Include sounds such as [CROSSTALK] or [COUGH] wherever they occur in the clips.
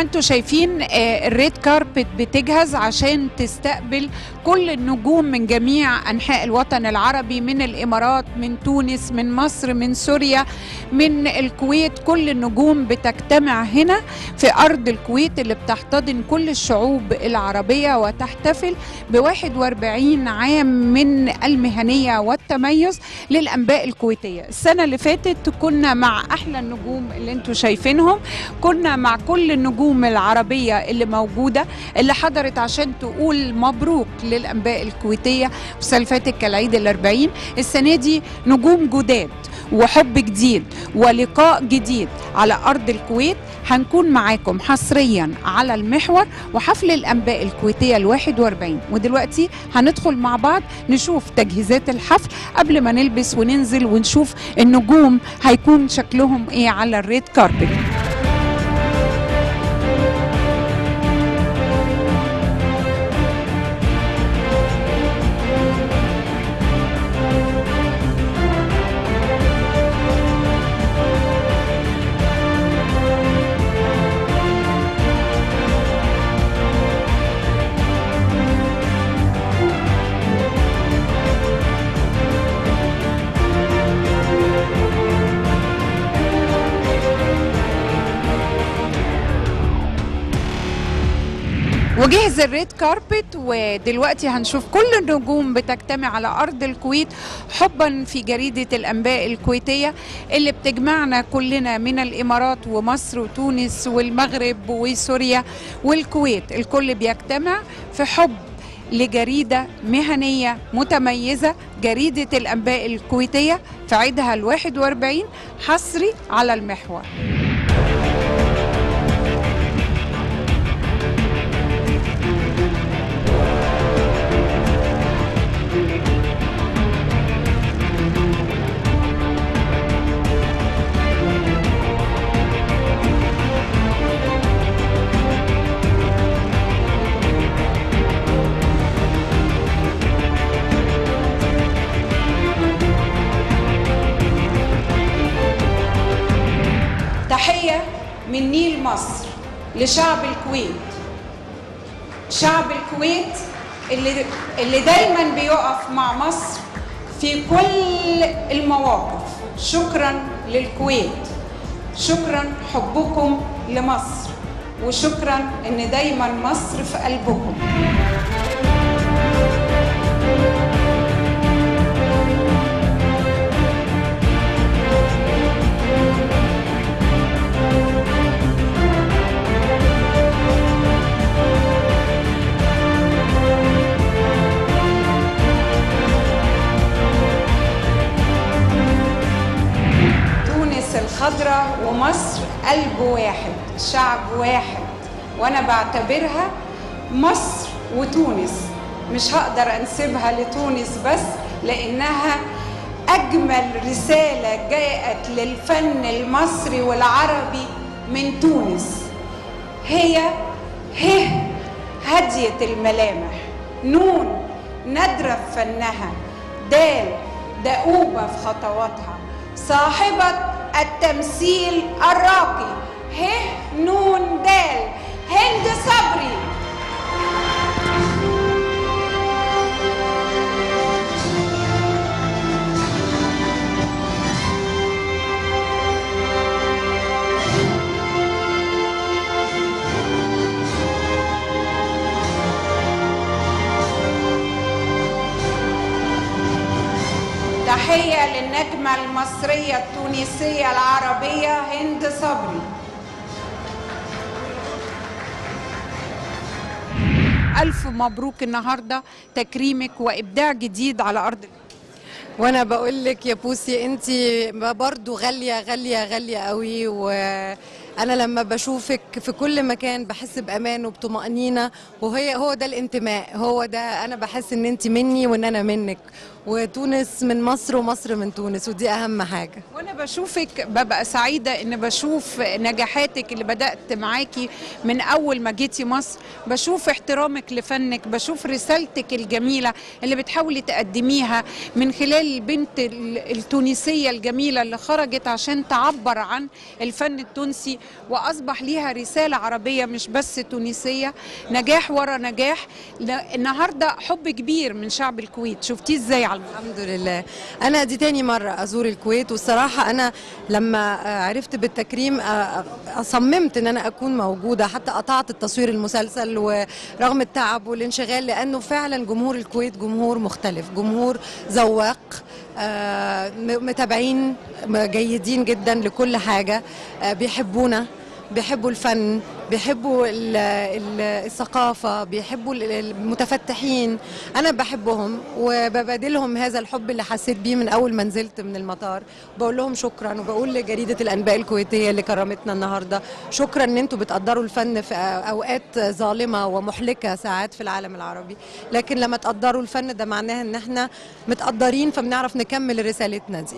ما أنتم شايفين آه، الريد كاربت بتجهز عشان تستقبل كل النجوم من جميع أنحاء الوطن العربي من الإمارات من تونس من مصر من سوريا. من الكويت كل النجوم بتجتمع هنا في أرض الكويت اللي بتحتضن كل الشعوب العربية وتحتفل ب 41 عام من المهنية والتميز للأنباء الكويتية. السنة اللي فاتت كنا مع أحلى النجوم اللي أنتم شايفينهم كنا مع كل النجوم العربية اللي موجودة اللي حضرت عشان تقول مبروك للأنباء الكويتية والسنة اللي فاتت كالعيد الأربعين. السنة دي نجوم جداد وحب جديد ولقاء جديد على أرض الكويت. هنكون معاكم حصريا على المحور وحفل الأنباء الكويتية ال 41 ودلوقتي هندخل مع بعض نشوف تجهيزات الحفل قبل ما نلبس وننزل ونشوف النجوم هيكون شكلهم إيه على الريد كاربت. الريد كاربت ودلوقتي هنشوف كل النجوم بتجتمع على أرض الكويت حبا في جريدة الأنباء الكويتية اللي بتجمعنا كلنا من الإمارات ومصر وتونس والمغرب وسوريا والكويت. الكل بيجتمع في حب لجريدة مهنية متميزة جريدة الأنباء الكويتية في عيدها الواحد وأربعين حصري على المحور. من نيل مصر لشعب الكويت. شعب الكويت اللي, اللي دايما بيقف مع مصر في كل المواقف. شكرا للكويت. شكرا حبكم لمصر. وشكرا إن دايما مصر في قلبكم. الخضراء ومصر قلب واحد شعب واحد. وأنا بعتبرها مصر وتونس. مش هقدر أنسبها لتونس بس لأنها أجمل رسالة جاءت للفن المصري والعربي من تونس. هي ه هدية الملامح. نون نادرة في فنها. دال دؤوبة في خطواتها. صاحبة التمثيل الراقي. ه نون دال هند صبري. تحية للنجمة المصرية التونسية العربية هند صبري ألف مبروك النهاردة تكريمك وإبداع جديد على أرض. وأنا بقول لك يا بوسي أنت برضو غالية غالية غالية قوي وأنا لما بشوفك في كل مكان بحس بأمان وبطمأنينة وهي هو ده الانتماء هو ده أنا بحس إن أنت مني وإن أنا منك وتونس من مصر ومصر من تونس ودي أهم حاجة. وأنا بشوفك ببقى سعيدة إن بشوف نجاحاتك اللي بدأت معاكي من أول ما جيتي مصر. بشوف احترامك لفنك بشوف رسالتك الجميلة اللي بتحاولي تقدميها من خلال البنت ال- التونسية الجميلة اللي خرجت عشان تعبر عن الفن التونسي وأصبح ليها رسالة عربية مش بس تونسية. نجاح ورا نجاح. النهارده حب كبير من شعب الكويت. شفتيه إزاي على الموضوع. الحمد لله. أنا دي تاني مرة أزور الكويت والصراحة أنا لما عرفت بالتكريم صممت إن أنا أكون موجودة حتى قطعت التصوير المسلسل ورغم التعب والانشغال لأنه فعلا جمهور الكويت جمهور مختلف جمهور ذواق متابعين جيدين جدا لكل حاجة بيحبونا. بيحبوا الفن بيحبوا ال- ال- الثقافة بيحبوا ال- المتفتحين. أنا بحبهم وببادلهم هذا الحب اللي حسيت بيه من أول ما نزلت من المطار. بقول لهم شكرا وبقول لجريدة الأنباء الكويتية اللي كرمتنا النهاردة شكرا أن أنتوا بتقدروا الفن في أوقات ظالمة ومحلكة ساعات في العالم العربي. لكن لما تقدروا الفن ده معناه أن إحنا متقدرين فبنعرف نكمل رسالتنا دي.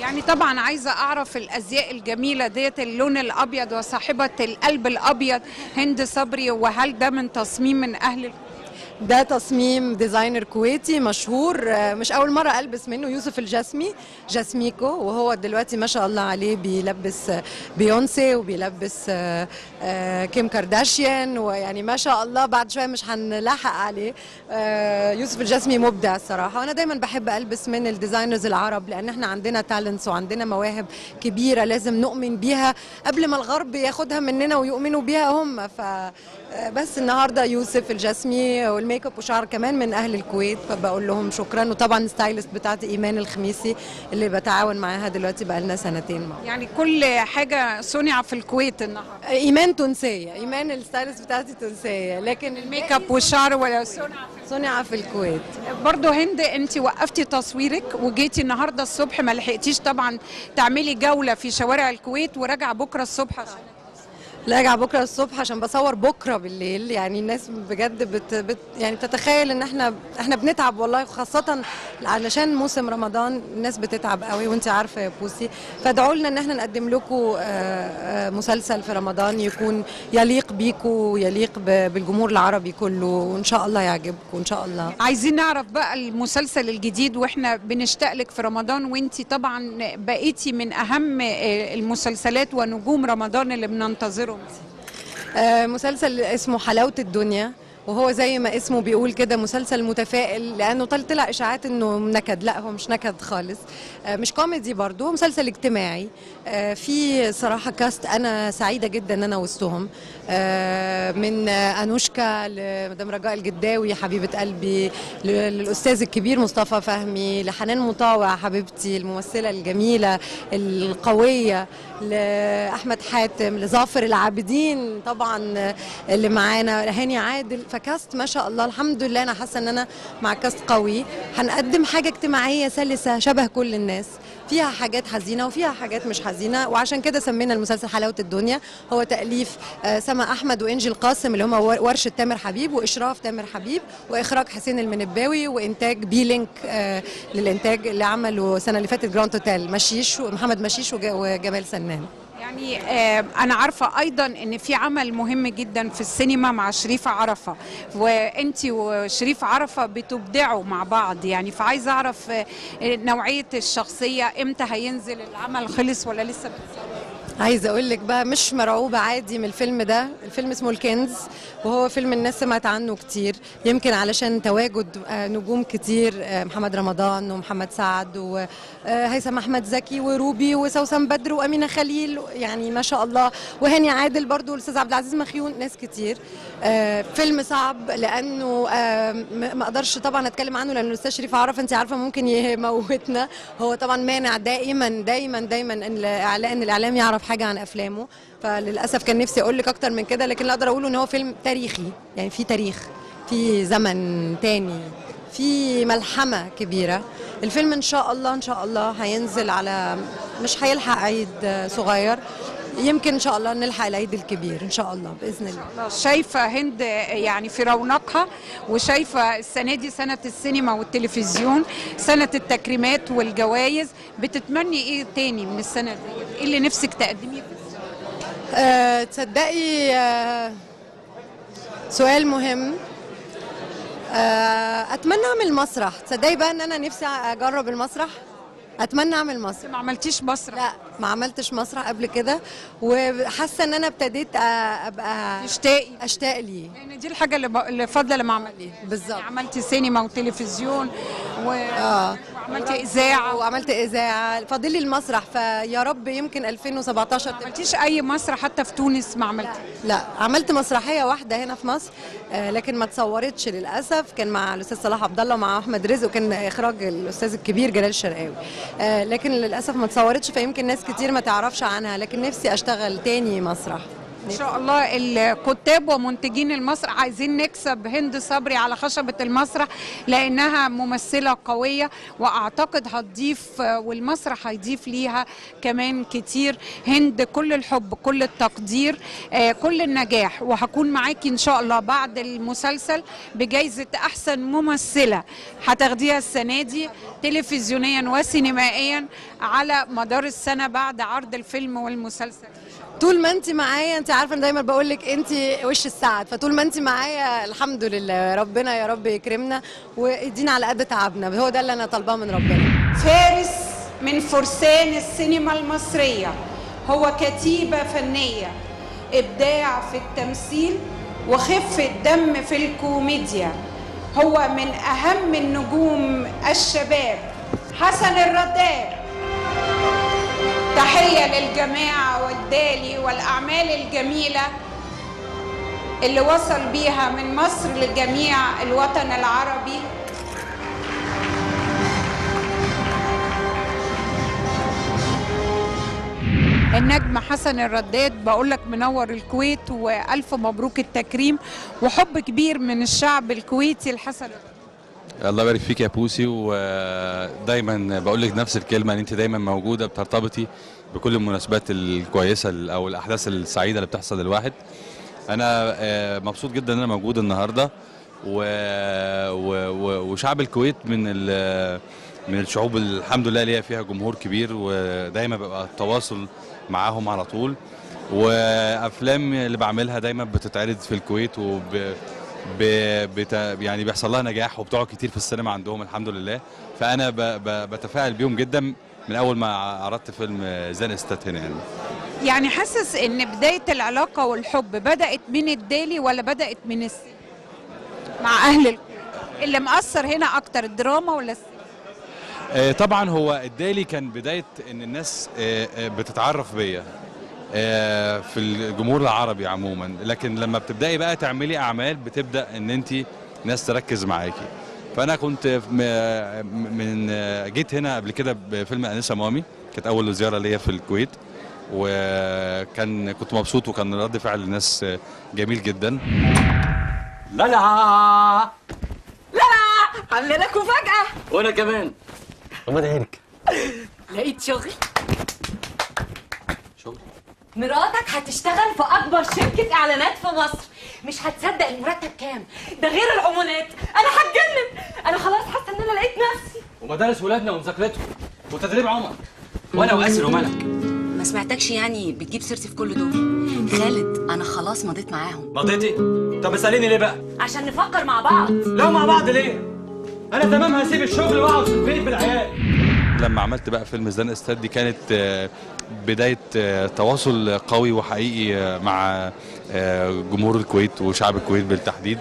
يعني طبعا عايزة أعرف الأزياء الجميلة ديت اللون الأبيض وصاحبة القلب الأبيض هند صبري وهل ده من تصميم من أهل الكويت؟ ده تصميم designer كويتي مشهور. آه، مش أول مرة ألبس منه يوسف الجسمي جاسميكو وهو دلوقتي ما شاء الله عليه بيلبس آه، بيونسي وبيلبس آه، كيم كارداشيان ويعني ما شاء الله بعد شوية مش هنلاحق عليه. يوسف الجسمي مبدع الصراحة. وأنا دايما بحب ألبس من ال designers العرب لأن إحنا عندنا talents وعندنا مواهب كبيرة لازم نؤمن بيها. قبل ما الغرب ياخدها مننا ويؤمنوا بيها هم. ف آه، بس النهارده يوسف الجسمي وال make up وشعر كمان من أهل الكويت فبقول لهم شكرا. وطبعا ال stylist بتاعتي إيمان الخميسي اللي بتعاون معاها دلوقتي بقى لنا سنتين مع يعني كل حاجة صنع في الكويت النهارده. إيمان تونسية. إيمان ال stylist بتاعتي تونسية. لكن ال make up والشعر ولا صنع صنع في الكويت. برضه هند انت وقفتي تصويرك وجيتي النهارده الصبح ما لحقتيش طبعا تعملي جولة في شوارع الكويت وراجعة بكرة الصبح عشان راجع بكرة الصبح عشان بصور بكرة بالليل. يعني الناس بجد بت, بت يعني بتتخيل ان إحنا إحنا بنتعب والله خاصه علشان موسم رمضان الناس بتتعب قوي وانت عارفة يا بوسي. فادعوا لنا ان إحنا نقدم لكم آه، آه، مسلسل في رمضان يكون يليق بيكم ويليق بالجمهور العربي كله وان شاء الله يعجبكم ان شاء الله. عايزين نعرف بقى المسلسل الجديد وإحنا بنشتاق لك في رمضان وانت طبعا بقيتي من أهم آه، المسلسلات ونجوم رمضان اللي بننتظرهم. آه، مسلسل اسمه حلاوة الدنيا وهو زي ما اسمه بيقول كده مسلسل متفائل لأنه طل- طلع إشاعات إنه نكد. لا هو مش نكد خالص. آه، مش كوميدي برضو مسلسل اجتماعي. آه، في صراحة كاست أنا سعيدة جدا إن أنا وسطهم. آه، من أنوشكا لمدام رجاء الجداوي حبيبة قلبي للأستاذ الكبير مصطفى فهمي لحنان مطاوع حبيبتي الممثلة الجميلة القوية. لأحمد حاتم لظافر العابدين طبعا اللي معانا هاني عادل. فكاست ما شاء الله الحمد لله. أنا حاسة إن أنا مع كاست قوي. هنقدم حاجة اجتماعية سلسة شبه كل الناس. فيها حاجات حزينة وفيها حاجات مش حزينة وعشان كده سمينا المسلسل حلاوة الدنيا. هو تأليف آه، سما أحمد وانجي القاسم اللي هم ورشة تامر حبيب وإشراف تامر حبيب وإخراج حسين المنباوي وإنتاج بي لينك آه، للإنتاج اللي عمله السنة اللي فاتت جراند اوتيل مشيش ومحمد مشيش وج- وجمال سنان. يعني آه، أنا عارفة أيضا إن في عمل مهم جدا في السينما مع شريف عرفة وأنت وشريف عرفة بتبدعوا مع بعض يعني. فعايزة أعرف آه، نوعية الشخصية إمتى هينزل العمل خلص ولا لسه؟ بتصور عايزة أقول لك بقى مش مرعوبة عادي من الفيلم ده. الفيلم اسمه الكنز. وهو فيلم الناس سمعت عنه كتير. يمكن علشان تواجد آه، نجوم كتير آه، محمد رمضان ومحمد سعد وهيثم أحمد زكي وروبي وسوسن بدر وأمينة خليل. يعني ما شاء الله. وهاني عادل برضو والأستاذ عبد العزيز مخيون ناس كتير. آه، فيلم صعب لأنه آه، ما أقدرش طبعا أتكلم عنه لأن الأستاذ شريف عرف أنت عارفة ممكن يموتنا. هو طبعا مانع دائما دايما دايما إن الإعلام يعرف حاجة عن أفلامه. فللأسف كان نفسي أقول لك أكتر من كده لكن أقدر أقوله إن هو فيلم تاريخي يعني في تاريخ في زمن تاني في ملحمة كبيرة. الفيلم إن شاء الله إن شاء الله هينزل على مش هيلحق عيد صغير يمكن إن شاء الله نلحق العيد الكبير إن شاء الله بإذن الله. شايفة هند يعني في رونقها وشايفة السنة دي سنة السينما والتلفزيون سنة التكريمات والجوائز. بتتمني إيه تاني من السنة دي؟ إيه اللي نفسك تقدميه؟ أه تصدقي أه سؤال مهم. أه أتمنى أعمل مسرح. تصدقي بقى إن أنا نفسي أجرب المسرح؟ أتمنى أعمل مسرح. ما عملتيش مسرح؟ لا ما عملتش مسرح قبل كده وحاسة إن أنا ابتديت أبقى تشتاقي. أشتاق ليه. لأن دي الحاجة اللي, ب... اللي فاضلة لما عملتيها بالظبط. عملتي سينما وتلفزيون و... آه. وعملتي إذاعة وعملت إذاعة. فاضل لي المسرح فيا رب يمكن 2017 ما عملتيش أي مسرح حتى في تونس ما عملتي؟ لا عملت مسرحية واحدة هنا في مصر آه، لكن ما اتصورتش للأسف. كان مع الأستاذ صلاح عبد الله ومع أحمد رزق وكان إخراج الأستاذ الكبير جلال الشرقاوي آه، لكن للأسف ما اتصورتش فيمكن ناس كتير ما تعرفش عنها لكن نفسي أشتغل تاني مسرح. إن شاء الله الكتاب ومنتجين المسرح عايزين نكسب هند صبري على خشبة المسرح لأنها ممثلة قوية وأعتقد هتضيف والمسرح هيضيف ليها كمان كتير. هند كل الحب كل التقدير آه، كل النجاح. وهكون معاكي إن شاء الله بعد المسلسل بجائزه أحسن ممثلة هتاخديها السنة دي تلفزيونيا وسينمائيا على مدار السنة بعد عرض الفيلم والمسلسل. طول ما انت معايا انت عارفة أنا دايما بقول لك انت وش السعد. فطول ما انت معايا الحمد لله. ربنا يا رب يكرمنا ويدينا على قد تعبنا. هو ده اللي أنا طالباه من ربنا. فارس من فرسان السينما المصرية. هو كتيبة فنية إبداع في التمثيل وخفة دم في الكوميديا. هو من أهم النجوم الشباب. حسن الرداد. تحية للجماعة والدالي والأعمال الجميلة اللي وصل بيها من مصر لجميع الوطن العربي. النجم حسن الرداد بقول لك منور الكويت وألف مبروك التكريم وحب كبير من الشعب الكويتي لحسن الله يبارك فيك يا بوسي ودايما بقول لك نفس الكلمة إن أنت دايما موجودة بترتبطي بكل المناسبات الكويسة أو الأحداث السعيدة اللي بتحصل للواحد. أنا آه، مبسوط جدا إن أنا موجود النهارده. و... و... وشعب الكويت من ال... من الشعوب الحمد لله ليها فيها جمهور كبير ودايما ببقى التواصل معاهم على طول. وأفلام اللي بعملها دايما بتتعرض في الكويت وب ب... بت... يعني بيحصل لها نجاح وبتقعد كتير في السينما عندهم الحمد لله. فأنا ب... ب... بتفائل بيهم جدا. من أول ما عرضت فيلم زان استات هنا يعني يعني حاسس إن بداية العلاقة والحب بدأت من الدالي ولا بدأت من السينما مع أهل الكويت اللي مأثر هنا أكتر الدراما ولا السينما آه، طبعا هو الدالي كان بداية إن الناس آه، آه، بتتعرف بيا آه، في الجمهور العربي عموما. لكن لما بتبدأي بقى تعملي أعمال بتبدأ إن انت ناس تركز معاكي. فأنا كنت من جيت هنا قبل كده بفيلم أنسة مامي كانت أول زيارة ليا في الكويت. وكان كنت مبسوط وكان رد فعل الناس جميل جدا. لا لا عامله لك مفاجأة وأنا كمان. الله يعينك لقيت شغل. مراتك هتشتغل في أكبر شركة إعلانات في مصر. مش هتصدق المرتب كام؟ ده غير العمولات. أنا هتجنن. أنا خلاص حاسة إن أنا لقيت نفسي. ومدارس ولادنا ومذاكرتهم وتدريب عمر. وأنا وآسر وملك ما سمعتكش يعني بتجيب سيرتي في كل دول؟ خالد أنا خلاص مضيت معاهم. مضيتي طب اساليني ليه بقى؟ عشان نفكر مع بعض. لو مع بعض ليه؟ أنا تمام هسيب الشغل وأقعد في البيت بالعيال. لما عملت بقى فيلم زان استاد دي كانت بداية آه، تواصل قوي وحقيقي آه، مع آه، جمهور الكويت وشعب الكويت بالتحديد.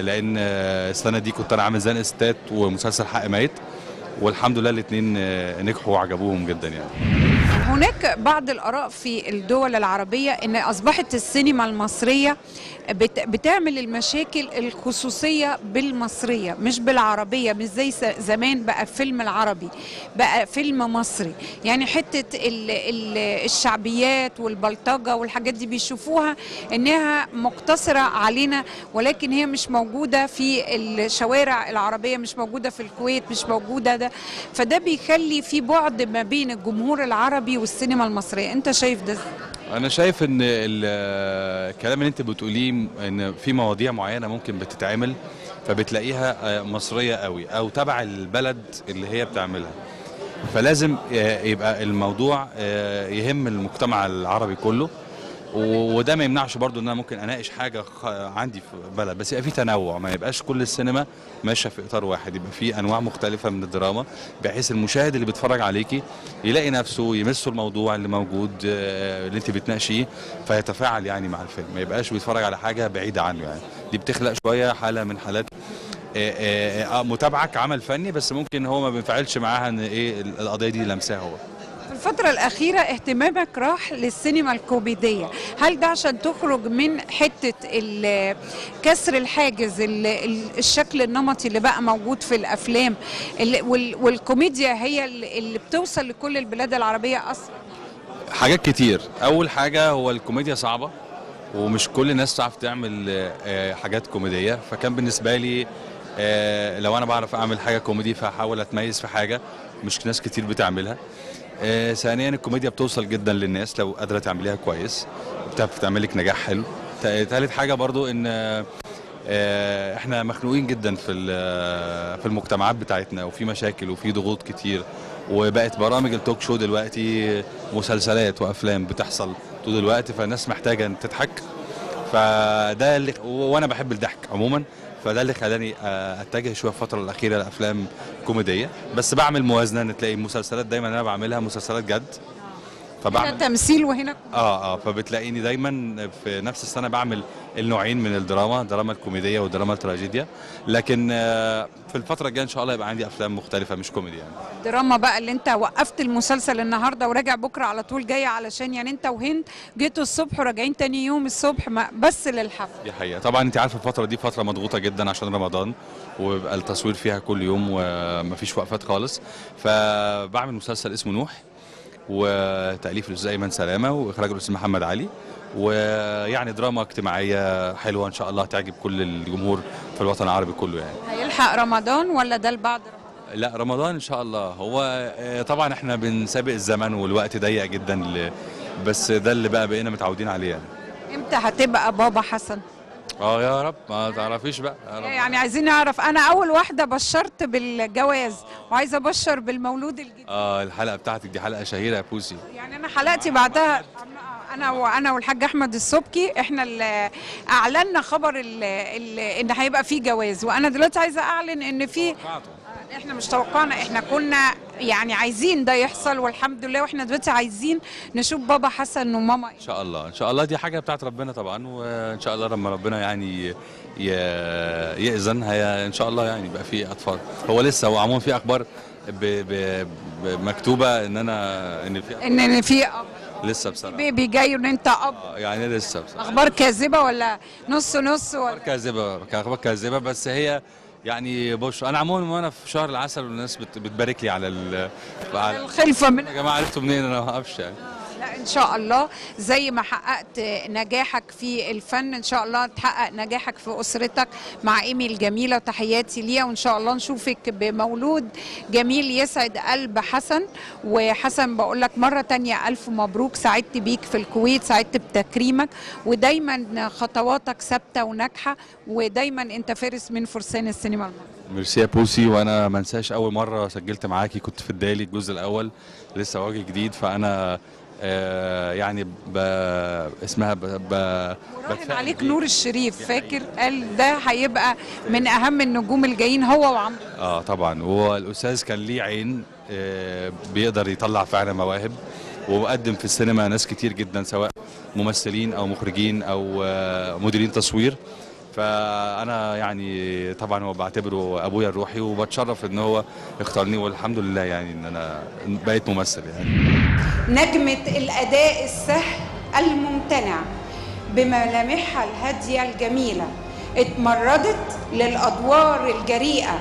لأن آه، السنة دي كنت أنا عامل زان استاد ومسلسل حق ميت والحمد لله الاثنين نجحوا وعجبوهم جدا يعني. هناك بعض الآراء في الدول العربية أن أصبحت السينما المصرية بت- بتعمل المشاكل الخصوصية بالمصرية مش بالعربية مش زي زمان بقى فيلم العربي بقى فيلم مصري. يعني حتة ال ال الشعبيات والبلطجة والحاجات دي بيشوفوها إنها مقتصرة علينا ولكن هي مش موجودة في الشوارع العربية مش موجودة في الكويت مش موجودة ده. فده بيخلي في بعد ما بين الجمهور العربي والسينما المصرية أنت شايف ده؟ أنا شايف إن ال- الكلام اللي أنت بتقوليه إن في مواضيع معينة ممكن بتتعمل فبتلاقيها آه، مصرية قوي أو تبع البلد اللي هي بتعملها فلازم آه، يبقى الموضوع آه، يهم المجتمع العربي كله وده ما يمنعش برضو إن أنا ممكن أناقش حاجة عندي في بلد. بس يبقى في تنوع ما يبقاش كل السينما ماشية في إطار واحد. يبقى في أنواع مختلفة من الدراما بحيث المشاهد اللي بيتفرج عليكي يلاقي نفسه يمسه الموضوع اللي موجود آه، اللي أنت بتناقشيه فيتفاعل يعني مع الفيلم. ما يبقاش بيتفرج على حاجة بعيدة عنه يعني. دي بتخلق شوية حالة من حالات آه، آه، متابعة كعمل فني بس ممكن هو ما بينفعلش معاها إن إيه القضية دي لمساها هو. الفترة الأخيرة اهتمامك راح للسينما الكوميدية. هل ده عشان تخرج من حتة كسر الحاجز ال- ال- الشكل النمطي اللي بقى موجود في الأفلام ال- وال- والكوميديا هي اللي بتوصل لكل البلاد العربية أسرع حاجات كتير. أول حاجة هو الكوميديا صعبة ومش كل الناس تعرف تعمل آه، حاجات كوميدية. فكان بالنسبة لي آه، لو أنا بعرف أعمل حاجة كوميدي فهحاول أتميز في حاجة مش ناس كتير بتعملها. آه، ثانيا الكوميديا بتوصل جدا للناس لو قادرة تعمليها كويس بتعرف تعمل لك نجاح حلو. تالت حاجة برضو إن آه، إحنا مخنوقين جدا في في المجتمعات بتاعتنا وفي مشاكل وفي ضغوط كتير وبقت برامج التوك شو دلوقتي مسلسلات وأفلام بتحصل طول الوقت فالناس محتاجة تضحك. فده اللي وأنا بحب الضحك عموما. فده اللي خلاني آه، أتجه شوية الفترة الأخيرة لأفلام كوميدية. بس بعمل موازنة إن تلاقي مسلسلات دايما أنا بعملها مسلسلات جد. هنا فبعمل تمثيل وهنا آه آه فبتلاقيني دايما في نفس السنة بعمل النوعين من الدراما دراما الكوميدية ودراما التراجيديا لكن آه في الفترة الجاية إن شاء الله يبقى عندي أفلام مختلفة مش كوميدي يعني. الدراما بقى اللي أنت وقفت المسلسل النهارده وراجع بكرة على طول جاي علشان يعني أنت وهند جيتوا الصبح وراجعين تاني يوم الصبح بس للحفل دي حقيقة. طبعا أنت عارفة الفترة دي فترة مضغوطة جدا عشان رمضان وبيبقى التصوير فيها كل يوم ومفيش وقفات خالص. فبعمل مسلسل اسمه نوح. وتأليف الأستاذ أيمن سلامة وإخراج الأستاذ محمد علي. ويعني دراما اجتماعية حلوة إن شاء الله تعجب كل الجمهور في الوطن العربي كله يعني. هيلحق رمضان ولا ده لبعد رمضان لا رمضان إن شاء الله. هو آه، طبعا إحنا بنسابق الزمن والوقت ضيق جدا بس ده اللي بقى بقينا متعودين عليه يعني. إمتى هتبقى بابا حسن؟ آه يا رب ما تعرفيش بقى يا رب. يعني عايزين نعرف أنا أول واحدة بشرت بالجواز وعايزة أبشر بالمولود الجديد. آه الحلقة بتاعتك دي حلقة شهيرة يا بوسي. يعني أنا حلقتي بعدها أنا وأنا والحاج أحمد السبكي إحنا اللي أعلنا خبر ال ال إن هيبقى في جواز وأنا دلوقتي عايزة أعلن إن في إحنا مش توقعنا إحنا كنا يعني عايزين ده يحصل والحمد لله وإحنا دلوقتي عايزين نشوف بابا حسن وماما إن شاء الله إن شاء الله. دي حاجة بتاعت ربنا طبعا وإن شاء الله لما ربنا يعني ي- يأذن هي إن شاء الله يعني يبقى في أطفال. هو لسه هو عموما في أخبار ب ب ب مكتوبة إن أنا إن في ان إن في أب. لسه بصراحة. بيبي جاي وإن أنت أب. آه، يعني لسه بصراحة. أخبار كاذبة ولا نص نص ولا؟ أخبار كاذبة أخبار كاذبة بس هي يعني بش أنا عموما وأنا في شهر العسل والناس بت- بتبارك لي على ال على الخلفه من يا جماعة عرفتوا منين؟ أنا ما أعرفش يعني. لا إن شاء الله. زي ما حققت نجاحك في الفن إن شاء الله تحقق نجاحك في أسرتك مع ايمي الجميله وتحياتي ليها وإن شاء الله نشوفك بمولود جميل يسعد قلب حسن. وحسن بقول لك مرة تانية ألف مبروك. سعدت بيك في الكويت سعدت بتكريمك. ودايما خطواتك ثابتة وناجحة. ودايما أنت فارس من فرسان السينما المصرية. ميرسي يا بوسي. وأنا ما انساش أول مرة سجلت معاكي. كنت في الدالي الجزء الأول. لسه وجه جديد. فأنا يعني ب... اسمها ب... ب... بتفائل عليك. نور الشريف. فاكر قال ده هيبقى من أهم النجوم الجايين هو وعمرو. آه طبعا. هو الأستاذ كان ليه عين آه بيقدر يطلع فعلا مواهب وقدم في السينما ناس كتير جدا سواء ممثلين أو مخرجين أو آه مديرين تصوير. فأنا يعني طبعا هو بعتبره أبويا الروحي وبتشرف إن هو اختارني والحمد لله يعني إن أنا بقيت ممثل يعني. نجمة الأداء السهل الممتنع بملامحها الهادية الجميلة اتمردت للأدوار الجريئة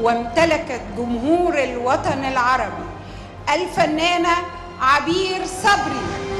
وامتلكت جمهور الوطن العربي. الفنانة عبير صبري.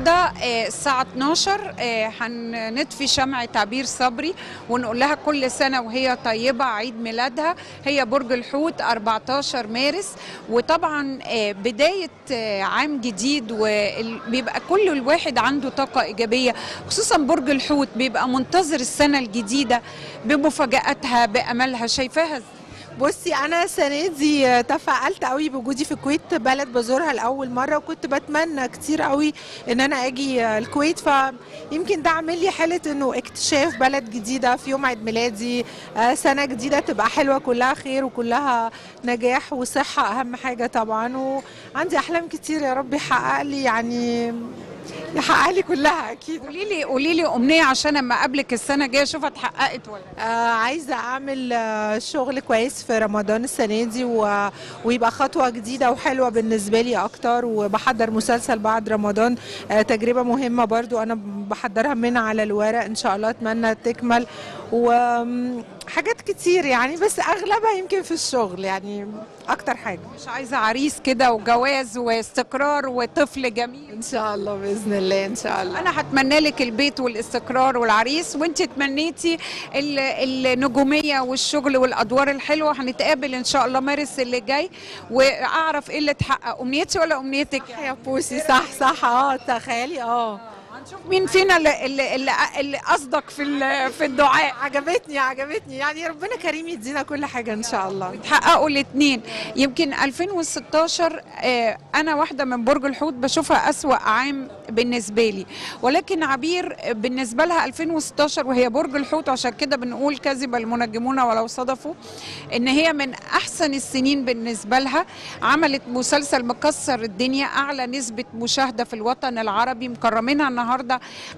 النهارده آه، الساعة 12 آه، هنطفي شمع تعبير صبري ونقول لها كل سنة وهي طيبة عيد ميلادها. هي برج الحوت 14 مارس. وطبعا آه، بداية آه، عام جديد وبيبقى كل الواحد عنده طاقة إيجابية خصوصا برج الحوت بيبقى منتظر السنة الجديدة بمفاجآتها بأملها. شايفاها؟ بصي أنا السنة دي تفائلت قوي بوجودي في الكويت بلد بزورها لأول مرة وكنت بتمنى كتير قوي إن أنا آجي الكويت. فيمكن ده عامل لي حالة إنه اكتشاف بلد جديدة في يوم عيد ميلادي. آه، سنة جديدة تبقى حلوة كلها خير وكلها نجاح وصحة أهم حاجة طبعا. وعندي أحلام كتير يا رب يحقق لي يعني يحقق لي كلها أكيد. قولي لي قولي لي أمنية عشان أما أقابلك السنة الجاية أشوفها اتحققت ولا لأ. آه عايزة أعمل آه شغل كويس في رمضان السنة دي و... ويبقى خطوة جديدة وحلوة بالنسبة لي أكتر. وبحضر مسلسل بعد رمضان آه تجربة مهمة برضو أنا بحضرها من على الورق. إن شاء الله أتمنى تكمل. وحاجات كتير يعني بس أغلبها يمكن في الشغل يعني أكتر حاجة. مش عايزة عريس كده وجواز واستقرار وطفل جميل. إن شاء الله بإذن الله إن شاء الله. أنا هتمنى لك البيت والاستقرار والعريس وأنت تمنيتي ال- النجومية والشغل والأدوار الحلوة. هنتقابل إن شاء الله مارس اللي جاي وأعرف إيه اللي اتحقق. أمنيتي ولا أمنيتك؟ يا بوسي صح صح. آه تخيلي آه. هنشوف مين فينا اللي اللي, اللي, قصدك في في الدعاء. عجبتني عجبتني. يعني ربنا كريم يدينا كل حاجة إن شاء الله. تحققوا الاثنين يمكن 2016 آه، أنا واحدة من برج الحوت بشوفها أسوأ عام بالنسبة لي. ولكن عبير بالنسبة لها 2016 وهي برج الحوت عشان كده بنقول كذب المنجمون ولو صدفوا إن هي من أحسن السنين بالنسبة لها. عملت مسلسل مكسر الدنيا أعلى نسبة مشاهدة في الوطن العربي مكرمينها النهارده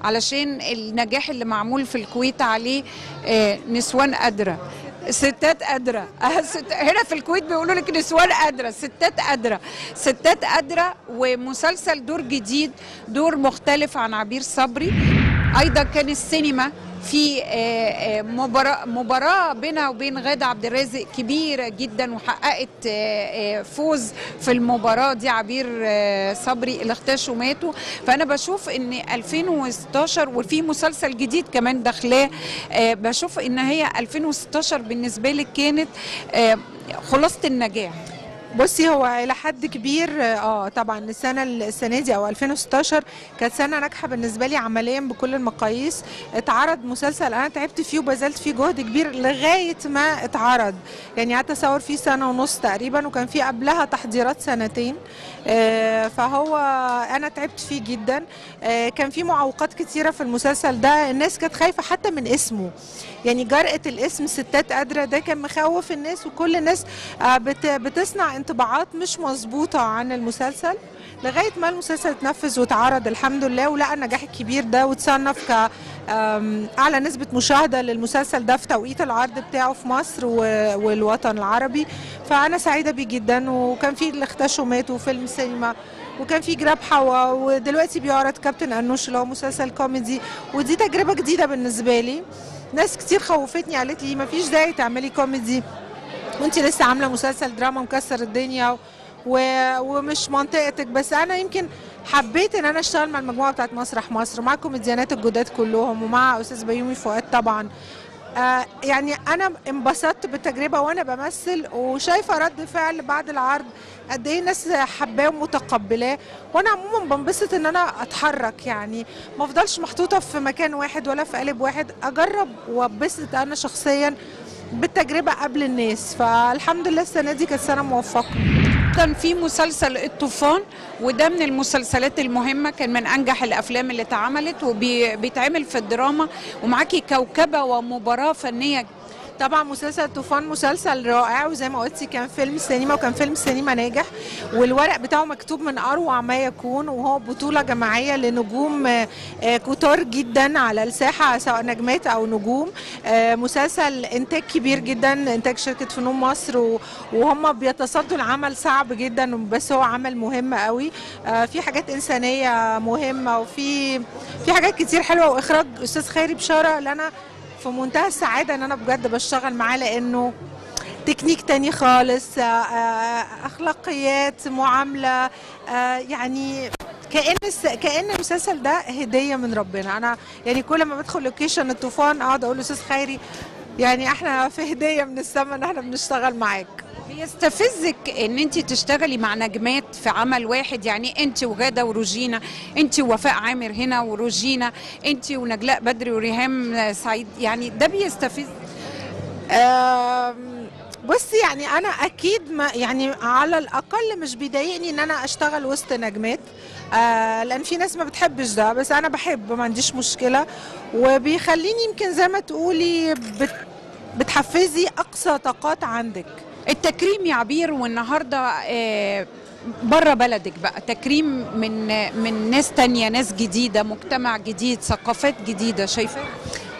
علشان النجاح اللي معمول في الكويت عليه آه، نسوان قادره ستات قادرة. [LAUGHS] هنا في الكويت بيقولوا لك نسوان قادرة ستات قادرة ستات قادرة ومسلسل دور جديد دور مختلف عن عبير صبري. أيضا كان السينما في آه، آه، مباراة بينها وبين غادة عبد الرازق كبيرة جدا وحققت آه، فوز في المباراة. دي عبير صبري اللي اختشوا ماتوا. فأنا بشوف إن 2016 وفي مسلسل جديد كمان داخلاه بشوف إن هي 2016 بالنسبة لي كانت خلاصة النجاح. بصي هو إلى حد كبير آه طبعا السنة السنة دي أو 2016 كانت سنة ناجحة بالنسبة لي عمليا بكل المقاييس. اتعرض مسلسل أنا تعبت فيه وبذلت فيه جهد كبير لغاية ما اتعرض. يعني قعدت أصور فيه سنة ونص تقريبا وكان في قبلها تحضيرات سنتين. فهو أنا تعبت فيه جدا. آه، كان في معوقات كتيرة في المسلسل ده. الناس كانت خايفة حتى من اسمه. يعني جرأة الاسم ستات قادرة ده كان مخوف الناس. وكل الناس آه، بت- بتصنع انطباعات مش مظبوطة عن المسلسل. لغاية ما المسلسل اتنفذ واتعرض الحمد لله ولقى النجاح الكبير ده وتصنف ك آم، أعلى نسبة مشاهدة للمسلسل ده في توقيت العرض بتاعه في مصر والوطن العربي. فأنا سعيدة بيه جدا وكان في اللي اختشوا ماتوا فيلم سينما وكان في جراب حوا ودلوقتي بيعرض كابتن أنوش اللي هو مسلسل كوميدي. ودي تجربة جديدة بالنسبة لي. ناس كتير خوفتني قالت لي مفيش داعي تعملي كوميدي. وانت لسه عاملة مسلسل دراما مكسر الدنيا. ومش منطقتك. بس أنا يمكن حبيت إن أنا أشتغل مع المجموعة بتاعت مسرح مصر. ومع الكوميديانات الجداد كلهم ومع أستاذ بيومي فؤاد طبعا. آه يعني أنا انبسطت بالتجربة وأنا بمثل وشايفة رد فعل بعد العرض قد إيه الناس حباه ومتقبلاه. وأنا عموما بنبسط إن أنا أتحرك يعني. ما أفضلش محطوطة في مكان واحد ولا في قالب واحد. أجرب وأبسط أنا شخصيا بالتجربة قبل الناس. فالحمد لله السنة دي كانت سنة موفقة. كان في مسلسل الطوفان وده من المسلسلات المهمة كان من أنجح الأفلام اللي اتعملت وبيتعمل في الدراما ومعاكي كوكبة ومباراة فنية طبعا مسلسل طوفان مسلسل رائع وزي ما قلتي كان فيلم سينما وكان فيلم سينما ناجح والورق بتاعه مكتوب من أروع ما يكون وهو بطولة جماعية لنجوم آه، آه، كتار جدا على الساحة سواء نجمات أو نجوم. آه، مسلسل إنتاج كبير جدا إنتاج شركة فنون مصر وهم بيتصدوا العمل صعب جدا بس هو عمل مهم قوي. في حاجات إنسانية مهمة وفي في حاجات كتير حلوة وإخراج أستاذ خيري بشارة اللي أنا في منتهى السعادة إن أنا بجد بشتغل معاه لأنه تكنيك تاني خالص آه، آه، أخلاقيات معاملة آه، يعني الس... كأن المسلسل ده هدية من ربنا. أنا يعني كل ما بدخل لوكيشن الطوفان أقعد أقول لأستاذ خيري يعني إحنا في هدية من السما ان إحنا بنشتغل معاك. بيستفزك ان انت تشتغلي مع نجمات في عمل واحد يعني انت وغادة وروجينا انت ووفاء عامر هنا وروجينا انت ونجلاء بدري وريهام سعيد يعني ده بيستفز. بصي يعني أنا أكيد ما يعني على الأقل مش بيضايقني إن أنا أشتغل وسط نجمات آه لأن في ناس ما بتحبش ده بس أنا بحب ما عنديش مشكلة. وبيخليني يمكن زي ما تقولي بت بتحفزي أقصى طاقات عندك. التكريم يا عبير والنهاردة آه، بره بلدك بقى. تكريم من من ناس تانية ناس جديدة مجتمع جديد ثقافات جديدة شايفة؟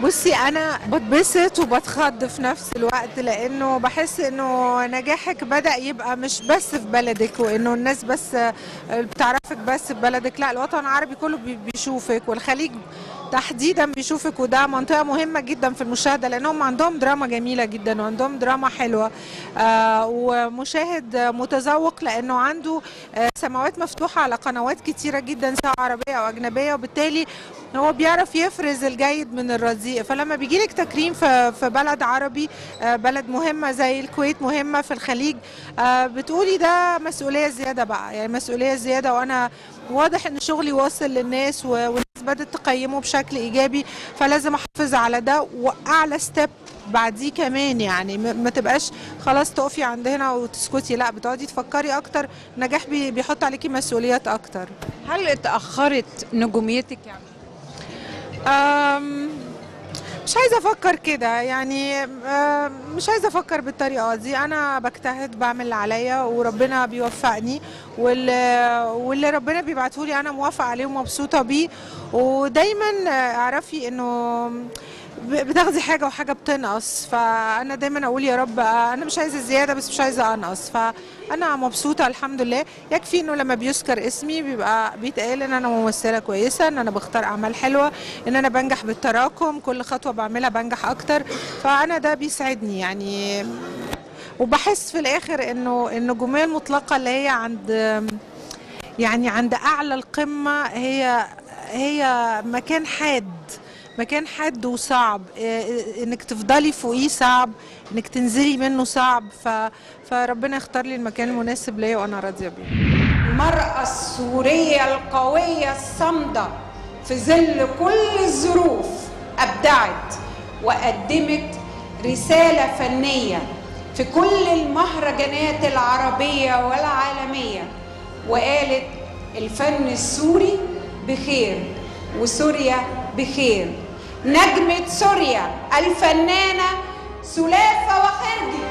بصي أنا بتبسط وبتخض في نفس الوقت لأنه بحس إنه نجاحك بدأ يبقى مش بس في بلدك وإنه الناس بس بتعرفك بس في بلدك لا الوطن العربي كله بي- بيشوفك والخليج تحديدا بيشوفك وده منطقة مهمة جدا في المشاهدة لانهم عندهم دراما جميلة جدا وعندهم دراما حلوة. آه ومشاهد متذوق لأنه عنده آه سماوات مفتوحة على قنوات كتيرة جدا سواء عربية أو أجنبية. وبالتالي هو بيعرف يفرز الجيد من الرديء. فلما بيجي لك تكريم في بلد عربي آه، بلد مهمة زي الكويت مهمة في الخليج بتقولي ده مسؤولية زيادة بقى. يعني مسؤولية زيادة وأنا واضح إن شغلي واصل للناس والناس بدأت تقيمه بشكل إيجابي فلازم أحافظ على ده وأعلى step بعديه كمان يعني. ما تبقاش خلاص تقفي عند هنا وتسكتي لا بتقعدي تفكري أكتر. نجاح بي- بيحط عليكي مسؤوليات أكتر. هل اتأخرت نجوميتك يعني؟ مش عايزة أفكر كده يعني أم، مش عايزة أفكر بالطريقة دي. أنا بجتهد بعمل اللي عليا وربنا بيوفقني واللي, ربنا بيبعته لي أنا موافقة عليه ومبسوطة بيه. ودايما أعرفي إنه بتاخدي حاجة وحاجة بتنقص. فأنا دايما أقول يا رب أنا مش عايزة زيادة بس مش عايزة أنقص. فانا مبسوطة الحمد لله. يكفي إنه لما بيذكر اسمي بيبقى بيتقال إن أنا ممثلة كويسة إن أنا بختار أعمال حلوة إن أنا بنجح بالتراكم. كل خطوة بعملها بنجح أكتر. فأنا ده بيسعدني يعني. وبحس في الآخر إنه النجومية المطلقة اللي هي عند يعني عند أعلى القمة هي هي مكان حاد. مكان حاد وصعب. إيه، إنك تفضلي فوقيه صعب إنك تنزلي منه صعب. ف... فربنا يختار لي المكان المناسب ليا وأنا راضية بيه. المرأة السورية القوية الصامدة في ظل كل الظروف أبدعت وقدمت رسالة فنية في كل المهرجانات العربية والعالمية وقالت الفن السوري بخير. وسوريا بخير. نجمة سوريا الفنانة سلافة وخرجي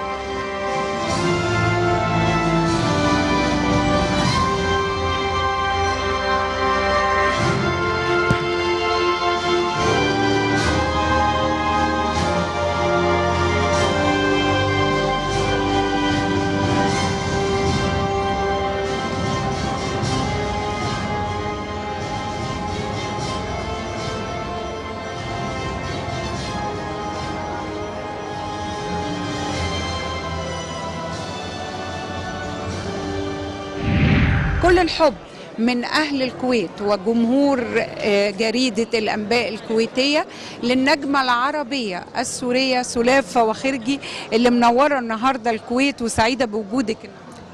الحب من أهل الكويت وجمهور آه، جريدة الأنباء الكويتية للنجمة العربية السورية سلافة وخرجي اللي منورة النهاردة الكويت وسعيدة بوجودك.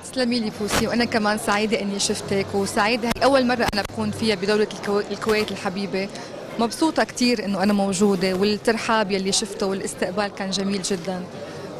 تسلمي لي بوسي وأنا كمان سعيدة إني شفتك وسعيدة هي أول مرة أنا بكون فيها بدولة الكو... الكويت الحبيبة. مبسوطة كثير إنه أنا موجودة والترحاب يلي شفته والاستقبال كان جميل جدا.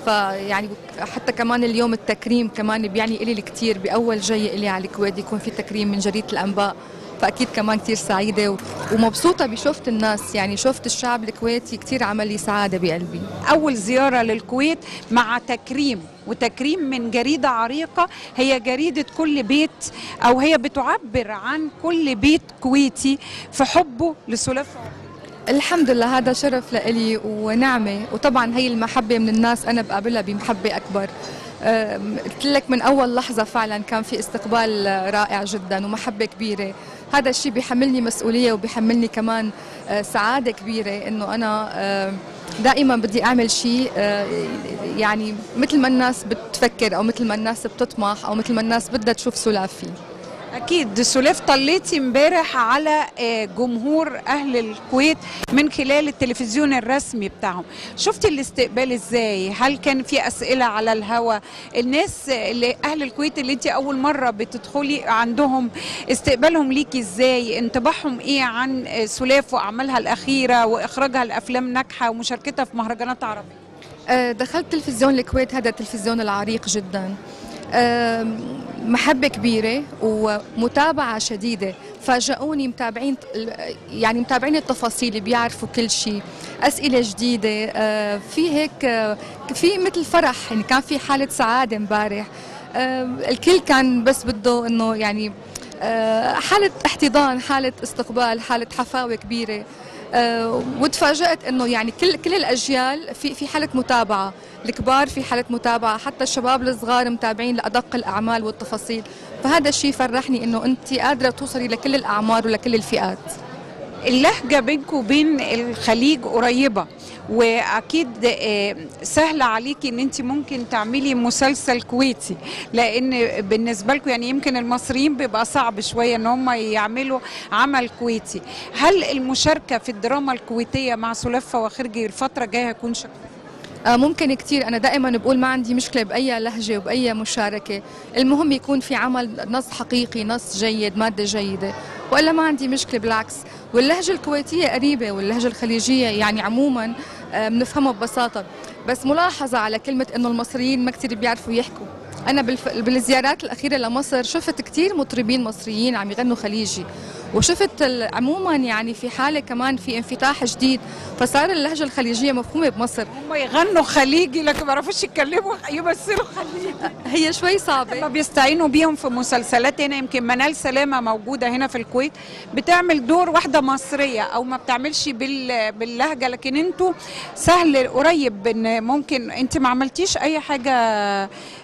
فيعني حتى كمان اليوم التكريم كمان بيعني إلي الكثير بأول جاي إلي على الكويت يكون في تكريم من جريدة الأنباء فأكيد كمان كثير سعيدة و... ومبسوطة بشوفت الناس. يعني شفت الشعب الكويتي كثير عمل لي سعادة بقلبي. أول زيارة للكويت مع تكريم وتكريم من جريدة عريقة. هي جريدة كل بيت أو هي بتعبر عن كل بيت كويتي في حبه لسلافة الحمد لله هذا شرف لإلي ونعمة. وطبعا هي المحبة من الناس أنا بقابلها بمحبة أكبر. قلت لك من أول لحظة فعلا كان في استقبال رائع جدا ومحبة كبيرة. هذا الشيء بيحملني مسؤولية وبيحملني كمان آه، سعادة كبيرة إنه أنا آه، دائما بدي أعمل شيء آه، يعني مثل ما الناس بتفكر أو مثل ما الناس بتطمح أو مثل ما الناس بدها تشوف سلاف فيه أكيد. سليف طليتي امبارح على آه، جمهور أهل الكويت من خلال التلفزيون الرسمي بتاعهم. شفتي الاستقبال إزاي؟ هل كان في أسئلة على الهوا؟ الناس اللي أهل الكويت اللي انت أول مرة بتدخلي عندهم استقبالهم ليكي إزاي؟ انطباعهم إيه عن آه، سليف وأعمالها الأخيرة وإخراجها لأفلام ناجحة ومشاركتها في مهرجانات عربية؟ آه، دخلت تلفزيون الكويت هذا التلفزيون العريق جدا. محبة كبيرة ومتابعة شديدة. فاجئوني متابعين يعني متابعين التفاصيل بيعرفوا كل شيء أسئلة جديدة. آه، في هيك في مثل فرح يعني كان في حالة سعادة امبارح. آه، الكل كان بس بده إنه يعني آه، حالة احتضان حالة استقبال حالة حفاوة كبيرة. آه، وتفاجأت إنه يعني كل كل الأجيال في في حالة متابعة، الكبار في حالة متابعة، حتى الشباب الصغار متابعين لأدق الأعمال والتفاصيل، فهذا الشيء فرحني إنه انت قادرة توصلي لكل الأعمار ولكل الفئات. اللهجة بينكم وبين الخليج قريبة. واكيد آه، سهل عليكي ان انت ممكن تعملي مسلسل كويتي لأن بالنسبة لكم يعني يمكن المصريين بيبقى صعب شوية ان هم يعملوا عمل كويتي. هل المشاركة في الدراما الكويتية مع سلفة وخرجي الفترة الجاية هيكون شكل؟ آه، ممكن كتير. أنا دائما بقول ما عندي مشكلة بأي لهجة وبأي مشاركة. المهم يكون في عمل نص حقيقي نص جيد مادة جيدة. وإلا ما عندي مشكلة بالعكس. واللهجة الكويتية قريبة واللهجة الخليجية يعني عموما آه، بنفهمها ببساطة. بس ملاحظة على كلمة إنه المصريين ما كتير بيعرفوا يحكوا. بالف... بالزيارات الأخيرة لمصر شفت كتير مطربين مصريين عم يغنوا خليجي. وشفت عموما يعني في حالة كمان في انفتاح جديد فصار اللهجة الخليجية مفهومة بمصر. هم يغنوا خليجي لكن ما بيعرفوش يتكلموا يمثلوا خليجي. هي شوي صعبة. لما بيستعينوا بيهم في مسلسلات هنا يمكن منال سلامة موجودة هنا في الكويت بتعمل دور واحدة مصرية أو ما بتعملش بال... باللهجة لكن أنتوا سهل قريب ان ممكن انت ما عملتيش أي حاجة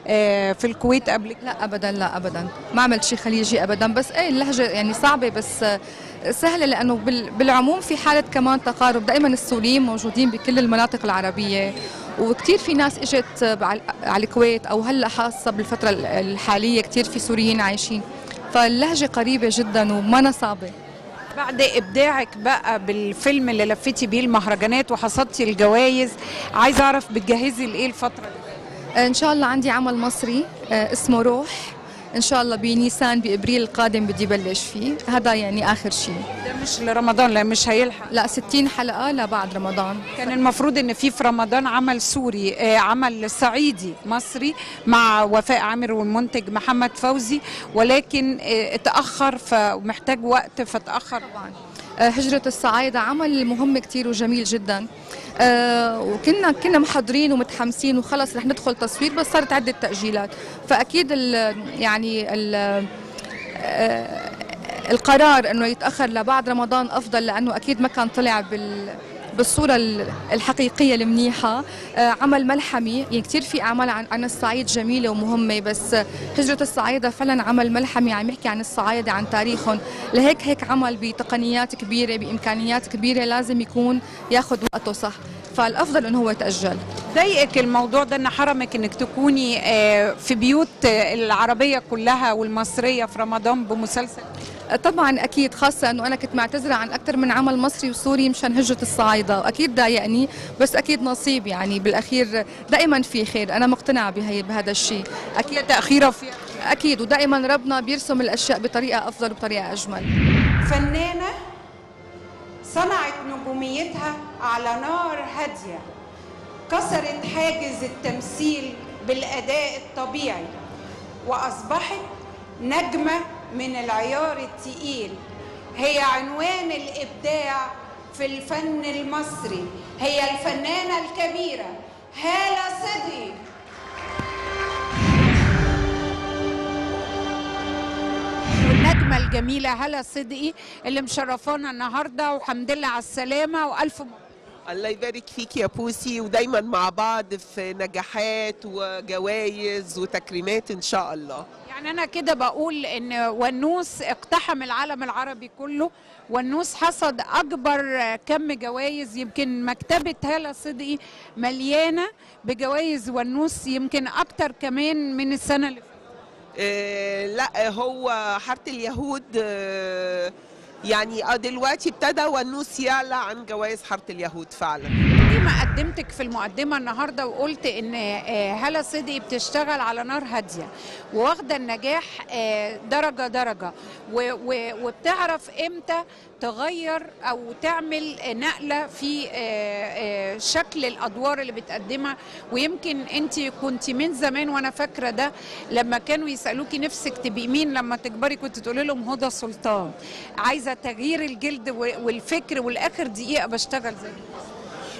آه، في الكويت قبل؟ لا ابدا لا ابدا. ما عملت شيء خليجي ابدا. بس إيه اللهجة يعني صعبة بس آه، سهلة لأنه بال- بالعموم في حالة كمان تقارب دائما السوريين موجودين بكل المناطق العربية. وكثير في ناس إجت على الكويت أو هلأ خاصة بالفترة ال- الحالية كثير في سوريين عايشين. فاللهجة قريبة جدا وما صعبة. بعد إبداعك بقى بالفيلم اللي لفتي بيه المهرجانات وحصدتي الجوائز عايزة أعرف بتجهزي دي؟ آه، إن شاء الله عندي عمل مصري آه، اسمه روح. إن شاء الله بنيسان بإبريل القادم بدي بلش فيه. هذا يعني آخر شيء. ده مش لرمضان لا مش هيلحق. لا 60 حلقة لبعد رمضان. كان المفروض إن في في رمضان عمل سوري آه، عمل صعيدي مصري مع وفاء عامر والمنتج محمد فوزي ولكن آه، اتأخر فمحتاج وقت فتأخر. طبعا. هجرة الصعايدة عمل مهم كتير وجميل جدا. آه، وكنا كنا محضرين ومتحمسين وخلص رح ندخل تصوير بس صارت عدة تأجيلات. فأكيد ال يعني ال آه، القرار إنه يتأخر لبعد رمضان أفضل لأنه أكيد ما كان طلع بال بالصورة ال- الحقيقية المنيحة. آه، عمل ملحمي. يعني كتير في أعمال عن, عن الصعيد جميلة ومهمة بس هجرة الصعايدة فعلا عمل ملحمي. عم يحكي عن الصعايدة عن تاريخهم. لهيك هيك عمل بتقنيات كبيرة بإمكانيات كبيرة لازم يكون ياخذ وقته صح. فالأفضل أنه هو يتأجل. ضايقك الموضوع ده ان حرمك إنك تكوني آه، في بيوت آه، العربية كلها والمصرية في رمضان بمسلسل؟ طبعا أكيد خاصة إنه أنا كنت معتذرة عن أكثر من عمل مصري وسوري مشان هجرة الصعايده واكيد ضايقني بس أكيد نصيب يعني. بالأخير دائما في خير. أنا مقتنعة بهي بهذا الشيء. أكيد تأخيرة فيها أكيد. ودائما ربنا بيرسم الأشياء بطريقة أفضل وبطريقة أجمل. فنانة صنعت نجوميتها على نار هادية. كسرت حاجز التمثيل بالأداء الطبيعي. وأصبحت نجمة من العيار التقيل. هي عنوان الإبداع في الفن المصري. هي الفنانة الكبيرة هالة صدقي والنجمة الجميلة هالة صدقي اللي مشرفانا النهاردة وحمد لله على السلامة وألف مبروك الله يبارك فيك يا بوسي ودايما مع بعض في نجاحات وجوائز وتكريمات إن شاء الله. يعني أنا كده بقول إن ونوس اقتحم العالم العربي كله. ونوس حصد أكبر كم جوائز يمكن مكتبة هالة صدقي مليانة بجوائز ونوس يمكن أكتر كمان من السنة اللي فاتت. آه، لا هو حارة اليهود آه، يعني آه دلوقتي ابتدى ونوس يعلى عن جوائز حارة اليهود فعلا. ما قدمتك في المقدمة النهاردة وقلت إن آه، هالة صدقي بتشتغل على نار هادية واخدة النجاح آه، و- و- وبتعرف إمتى تغير أو تعمل آه، نقلة في آه، آه، شكل الأدوار اللي بتقدمها. ويمكن أنت كنت من زمان وأنا فاكرة ده لما كانوا يسألوكي نفسك تبقي مين لما تكبري كنت تقولي لهم هدى سلطان. تغيير الجلد والفكر والآخر دقيقة بشتغل زي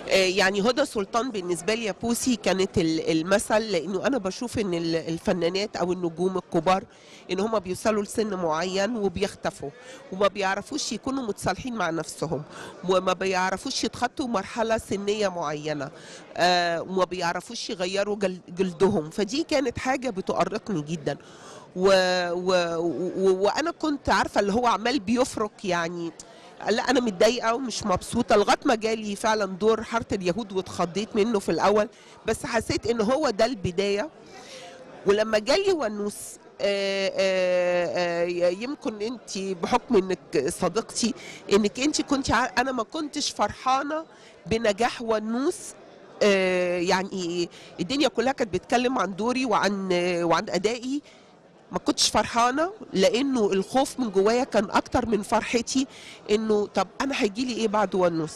آه، يعني هدى سلطان بالنسبة لي يا بوسي كانت ال- المثل لأنه أنا بشوف إن ال- الفنانات أو النجوم الكبار إن هم بيوصلوا لسن معين وبيختفوا وما بيعرفوش يكونوا متصالحين مع نفسهم وما بيعرفوش يتخطوا مرحلة سنية معينة آه، وما بيعرفوش يغيروا جل- جلدهم. فدي كانت حاجة بتؤرقني جدا. و و و وأنا كنت عارفة اللي هو عمال بيفرك يعني. لا أنا متضايقة ومش مبسوطة لغاية ما جالي فعلا دور حارة اليهود واتخضيت منه في الأول بس حسيت إن هو ده البداية. ولما جالي ونوس يمكن أنت بحكم إنك صديقتي إنك أنت كنت أنا ما كنتش فرحانة بنجاح ونوس يعني الدنيا كلها كانت بتتكلم عن دوري وعن وعن أدائي. ما كنتش فرحانة لأنه الخوف من جوايا كان أكتر من فرحتي إنه طب أنا هيجي لي إيه بعد ونوس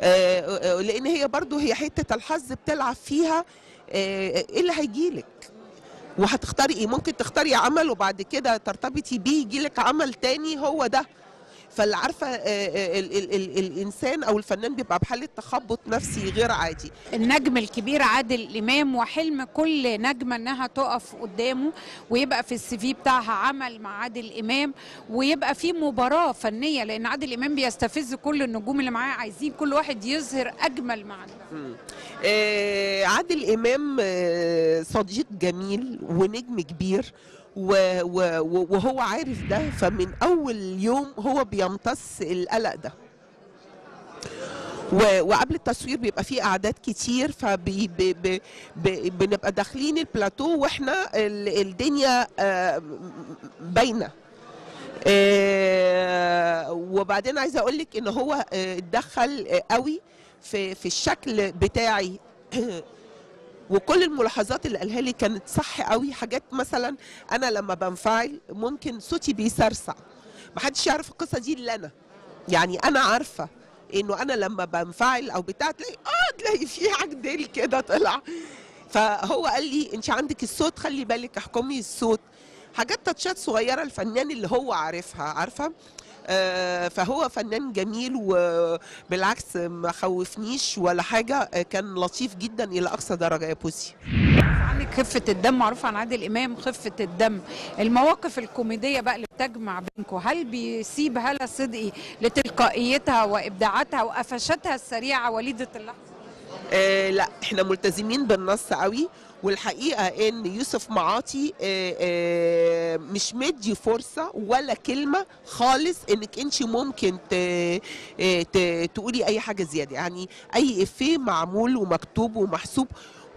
آه، آه، لأن هي برضو هي حتة الحظ بتلعب فيها آه، إيه اللي هيجي لك؟ وهتختاري إيه؟ ممكن تختاري عمل وبعد كده ترتبطي بيه يجي لك عمل تاني هو ده. فاللي عارفة آه، آه، ال ال ال الإنسان أو الفنان بيبقى بحالة تخبط نفسي غير عادي النجم الكبير عادل إمام وحلم كل نجمة إنها تقف قدامه ويبقى في السي في بتاعها عمل مع عادل إمام ويبقى في مباراة فنية لأن عادل إمام بيستفز كل النجوم اللي معاه عايزين كل واحد يظهر أجمل مم. آه، عادل إمام آه، صديق جميل ونجم كبير وهو عارف ده فمن أول يوم هو بيمتص القلق ده. وقبل التصوير بيبقى فيه أعداد كتير فبنبقى داخلين البلاتو وإحنا ال- الدنيا آه، باينة. آه، وبعدين عايزه أقول لك إن هو اتدخل آه، قوي في في الشكل بتاعي. [CLEARS THROAT] وكل الملاحظات اللي قالها لي كانت صح قوي. حاجات مثلا أنا لما بنفعل ممكن صوتي بيسرسع. ما حدش يعرف القصة دي إلا أنا. يعني أنا عارفة إنه أنا لما بنفعل أو بتاع تلاقي آه تلاقي في عجدل كده طلع. فهو قال لي أنت عندك الصوت خلي بالك احكمي الصوت. حاجات تاتشات صغيرة الفنان اللي هو عارفها عارفة؟ فهو فنان جميل وبالعكس ما خوفنيش ولا حاجة. آه، كان لطيف جدا إلى أقصى درجة يا بوسي. عنك خفة الدم معروف عن عادل إمام خفة الدم. المواقف الكوميدية بقى اللي بتجمع بينكم هل بيسيب هالة صدقي لتلقائيتها وإبداعاتها وقفشاتها السريعة وليدة اللحظة؟ آه لا إحنا ملتزمين بالنص قوي. والحقيقة إن يوسف معاطي آه آه مش مدي فرصة ولا كلمة خالص إنك أنت ممكن آه تقولي أي حاجة زيادة. يعني أي إفيه معمول ومكتوب ومحسوب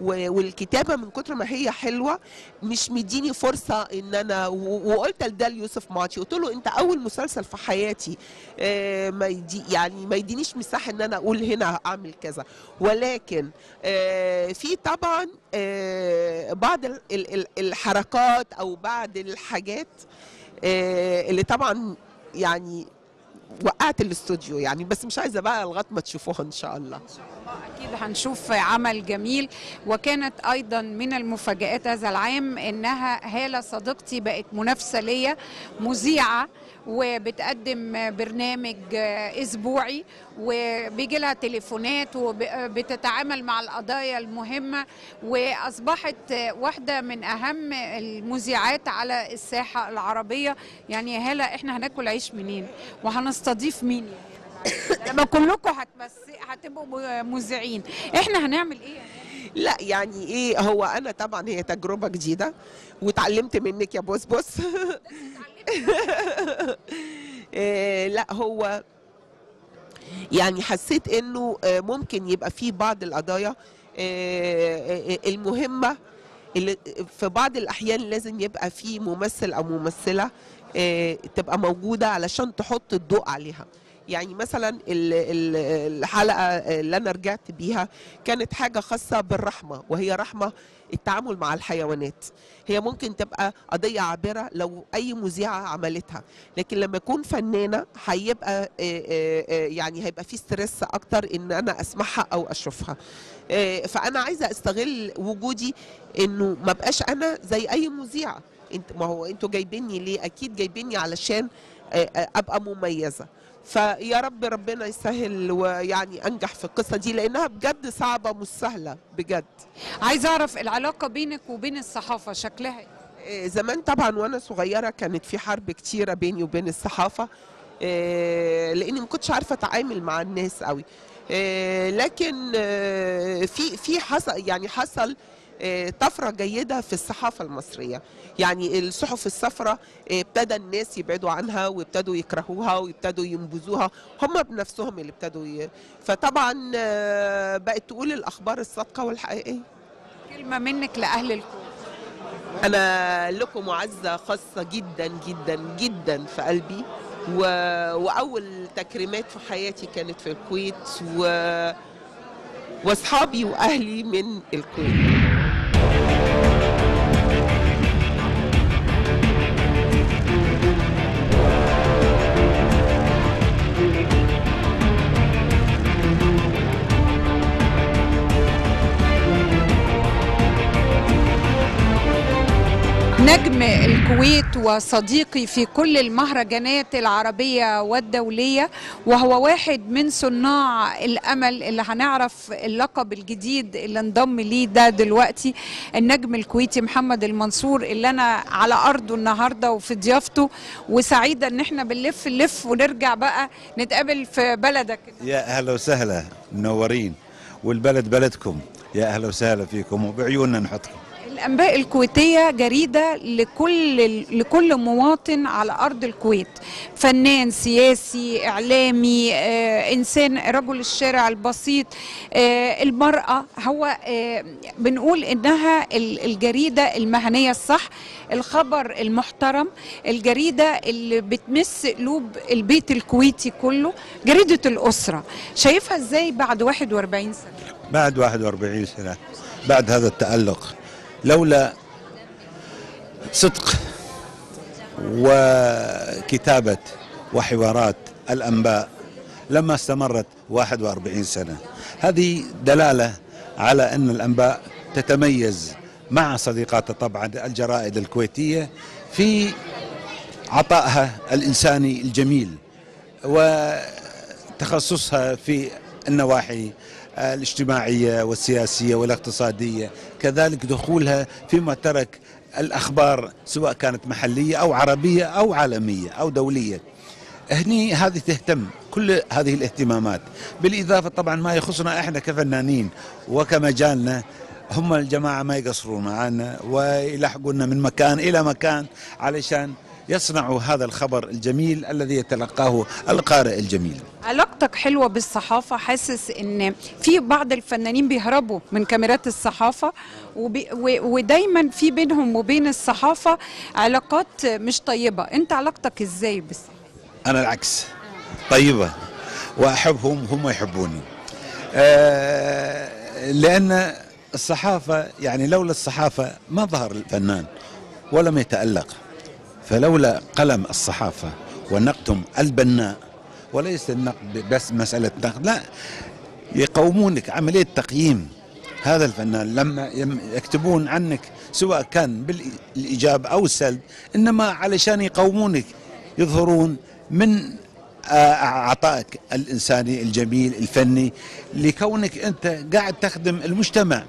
والكتابة من كتر ما هي حلوة مش مديني فرصة إن أنا وقلت لده ليوسف معاطي قلت له أنت أول مسلسل في حياتي آه، ما يدي يعني ما يدينيش مساحة إن أنا أقول هنا أعمل كذا. ولكن آه، في طبعا آه، بعض ال- ال- ال- الحركات أو بعض الحاجات اللي طبعا يعني وقعت الاستوديو يعني بس مش عايزة بقى لغاية ما تشوفوها إن شاء الله. أكيد هنشوف عمل جميل وكانت أيضا من المفاجآت هذا العام إنها هالة صديقتي بقت منافسة ليا مذيعة وبتقدم برنامج أسبوعي وبيجي لها تليفونات وبتتعامل مع القضايا المهمة وأصبحت واحدة من أهم المذيعات على الساحة العربية. يعني هالة إحنا هناكل عيش منين؟ وهنستضيف مين؟ لما كلكم هتبس هتبقوا مذيعين. إحنا هنعمل إيه لا يعني إيه هو أنا طبعا هي تجربة جديدة واتعلمت منك يا بوس بوس. [LAUGHS] إيه لا هو يعني حسيت إنه آه، ممكن يبقى في بعض القضايا آه، آه، المهمة اللي في بعض الأحيان لازم يبقى في ممثل أو ممثلة تبقى موجودة علشان تحط الضوء عليها. يعني مثلا ال- ال- الحلقة اللي أنا رجعت بيها كانت حاجة خاصة بالرحمة وهي رحمة التعامل مع الحيوانات. هي ممكن تبقى قضية عابرة لو أي مذيعة عملتها لكن لما يكون فنانة هيبقى يعني هيبقى في ستريس أكتر إن أنا أسمعها أو أشوفها. فأنا عايزة أستغل وجودي إنه ما بقاش أنا زي أي مذيعة. انت ما هو أنتوا جايبيني ليه؟ أكيد جايبيني علشان أبقى مميزة. فيا رب ربنا يسهل ويعني أنجح في القصة دي لأنها بجد صعبة مش سهلة بجد عايزه أعرف العلاقة بينك وبين الصحافة شكلها إيه؟ آه، زمان طبعا وأنا صغيرة كانت في حرب كتيرة بيني وبين الصحافة آه، لأني ما كنتش عارفة أتعامل مع الناس قوي آه، لكن في في حصل يعني حصل طفرة جيدة في الصحافة المصرية. يعني الصحف الصفراء آه، ابتدى الناس يبعدوا عنها وابتدوا يكرهوها وابتدوا ينبذوها. هم بنفسهم اللي ابتدوا ي... فطبعا آه، بقت تقول الأخبار الصادقة والحقيقية. كلمة منك لأهل الكويت أنا لكم معزة خاصة جدا جدا جدا في قلبي. و... وأول تكريمات في حياتي كانت في الكويت. و... وأصحابي وأهلي من الكويت نجم الكويت وصديقي في كل المهرجانات العربية والدولية وهو واحد من صناع الأمل اللي هنعرف اللقب الجديد اللي انضم ليه ده دلوقتي النجم الكويتي محمد المنصور اللي أنا على أرضه النهاردة وفي ضيافته. وسعيدة إن إحنا بنلف اللف ونرجع بقى نتقابل في بلدك. يا أهلا وسهلا منورين. والبلد بلدكم. يا أهلا وسهلا فيكم وبعيوننا نحطكم. الأنباء الكويتية جريدة لكل لكل مواطن على أرض الكويت. فنان سياسي إعلامي آه، إنسان رجل الشارع البسيط. آه، المرأة هو آه، بنقول إنها ال- الجريدة المهنية الصح الخبر المحترم الجريدة اللي بتمس قلوب البيت الكويتي كله جريدة الأسرة. شايفها إزاي بعد 41 سنة؟ بعد 41 سنة بعد هذا التألق. لولا صدق وكتابة وحوارات الأنباء لما استمرت 41 سنة. هذه دلالة على أن الأنباء تتميز مع صديقاتها طبعا الجرائد الكويتية في عطائها الإنساني الجميل وتخصصها في النواحي الاجتماعية والسياسية والاقتصادية. كذلك دخولها فيما ترك الأخبار سواء كانت محلية أو عربية أو عالمية أو دولية. هني هذه تهتم كل هذه الاهتمامات. بالإضافة طبعا ما يخصنا إحنا كفنانين وكمجالنا هم الجماعة ما يقصرون معنا ويلحقونا من مكان إلى مكان علشان يصنعوا هذا الخبر الجميل الذي يتلقاه القارئ الجميل. علاقتك حلوة بالصحافة حاسس إن في بعض الفنانين بيهربوا من كاميرات الصحافة وبي ودايما في بينهم وبين الصحافة علاقات مش طيبة. أنت علاقتك إزاي بالصحافة؟ أنا العكس. طيبة وأحبهم هم يحبوني. آه، لأن الصحافة يعني لولا الصحافة ما ظهر الفنان ولم يتألق. فلولا قلم الصحافة ونقدهم البناء وليس النقد بس مسألة نقد لا يقومونك عملية تقييم هذا الفنان. لما يكتبون عنك سواء كان بالإيجاب أو السلب إنما علشان يقومونك يظهرون من عطائك الإنساني الجميل الفني لكونك أنت قاعد تخدم المجتمع.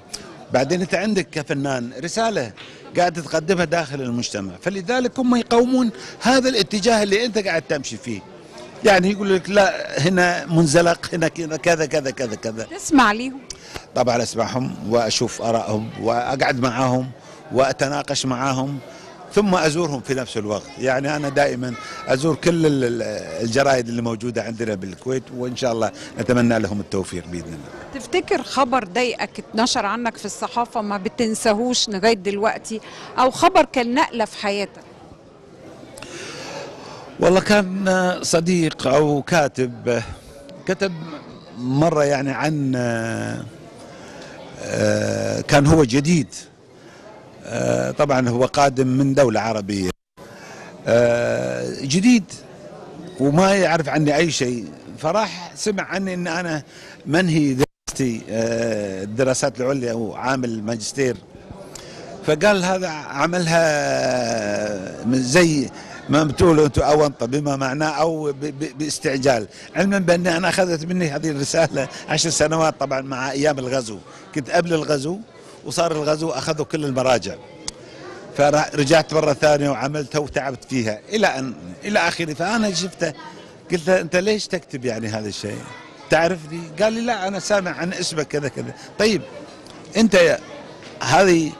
بعدين أنت عندك كفنان رسالة قاعد تقدمها داخل المجتمع. فلذلك هم يقومون هذا الاتجاه اللي أنت قاعد تمشي فيه. يعني يقول لك لا هنا منزلق هنا كذا كذا كذا كذا كذا. تسمع ليهم طبعا أسمعهم وأشوف آرائهم وأقعد معاهم وأتناقش معاهم. ثم أزورهم في نفس الوقت. يعني أنا دائما أزور كل ال- ال- الجرائد اللي موجودة عندنا بالكويت وإن شاء الله نتمنى لهم التوفيق بإذن الله. تفتكر خبر ضايقك اتنشر عنك في الصحافة ما بتنساهوش لغاية دلوقتي أو خبر كان نقلة في حياتك؟ والله كان صديق أو كاتب كتب مرة يعني عن آه، كان هو جديد. طبعا هو قادم من دولة عربية. آه، جديد وما يعرف عني أي شيء. فراح سمع عني إن أنا منهي دراستي آه، الدراسات العليا وعامل ماجستير. فقال هذا عملها من زي ما بتقولوا أنتم أونطة بما معناه أو باستعجال. علما بأني أنا أخذت مني هذه الرسالة عشر سنوات طبعا مع أيام الغزو. كنت قبل الغزو وصار الغزو أخذوا كل المراجع فرجعت مرة ثانية وعملتها وتعبت فيها إلى ان إلى آخره فأنا شفته قلت له أنت ليش تكتب يعني هذا الشيء؟ تعرفني؟ قال لي لا أنا سامع عن اسمك كذا كذا، طيب أنت يا- هذه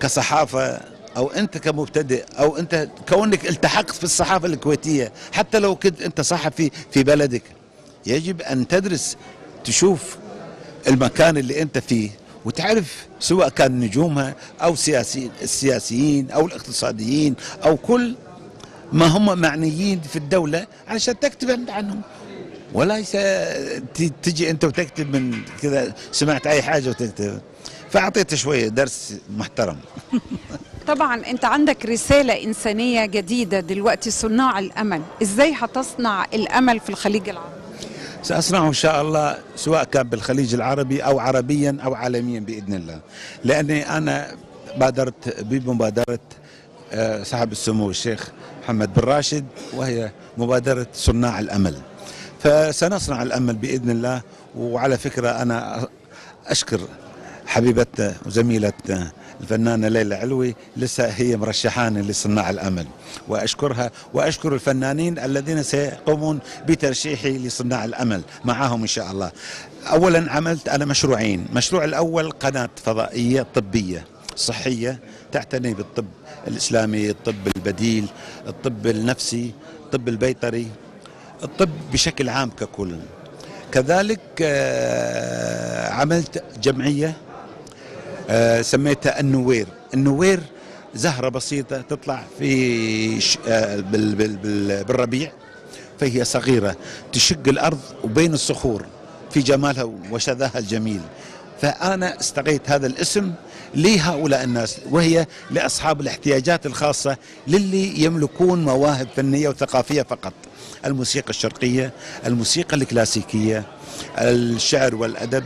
كصحافة أو أنت كمبتدئ أو أنت كونك التحقت في الصحافة الكويتية حتى لو كنت أنت صحفي في بلدك يجب أن تدرس تشوف المكان اللي أنت فيه وتعرف سواء كان نجومها أو سياسي السياسيين أو الاقتصاديين أو كل ما هم معنيين في الدولة علشان تكتب أنت عنهم. وليس تجي أنت وتكتب من كذا سمعت أي حاجة وتكتب. فاعطيته شوية درس محترم. [LAUGHS] طبعا أنت عندك رسالة إنسانية جديدة دلوقتي صناع الأمل. إزاي هتصنع الأمل في الخليج العربي؟ سأصنعه إن شاء الله سواء كان بالخليج العربي أو عربيا أو عالميا بإذن الله. لأني أنا بادرت بمبادرة آه، صاحب السمو الشيخ محمد بن راشد وهي مبادرة صناع الأمل. فسنصنع الأمل بإذن الله وعلى فكرة أنا أشكر حبيبتنا وزميلتنا الفنانة ليلى علوي لسه هي مرشحاني لصناع الأمل. وأشكرها وأشكر الفنانين الذين سيقومون بترشيحي لصناع الأمل معهم إن شاء الله. أولا عملت أنا مشروعين. مشروع الأول قناة فضائية طبية صحية تعتني بالطب الإسلامي الطب البديل الطب النفسي الطب البيطري الطب بشكل عام ككل. كذلك آه، عملت جمعية آه، سميتها النوير. النوير زهرة بسيطة تطلع في آه، بال- بال- بال- بالربيع فهي صغيرة تشق الأرض وبين الصخور في جمالها وشذاها الجميل. فأنا استقيت هذا الاسم لهؤلاء الناس وهي لأصحاب الاحتياجات الخاصة للي يملكون مواهب فنية وثقافية فقط. الموسيقى الشرقية الموسيقى الكلاسيكية الشعر والأدب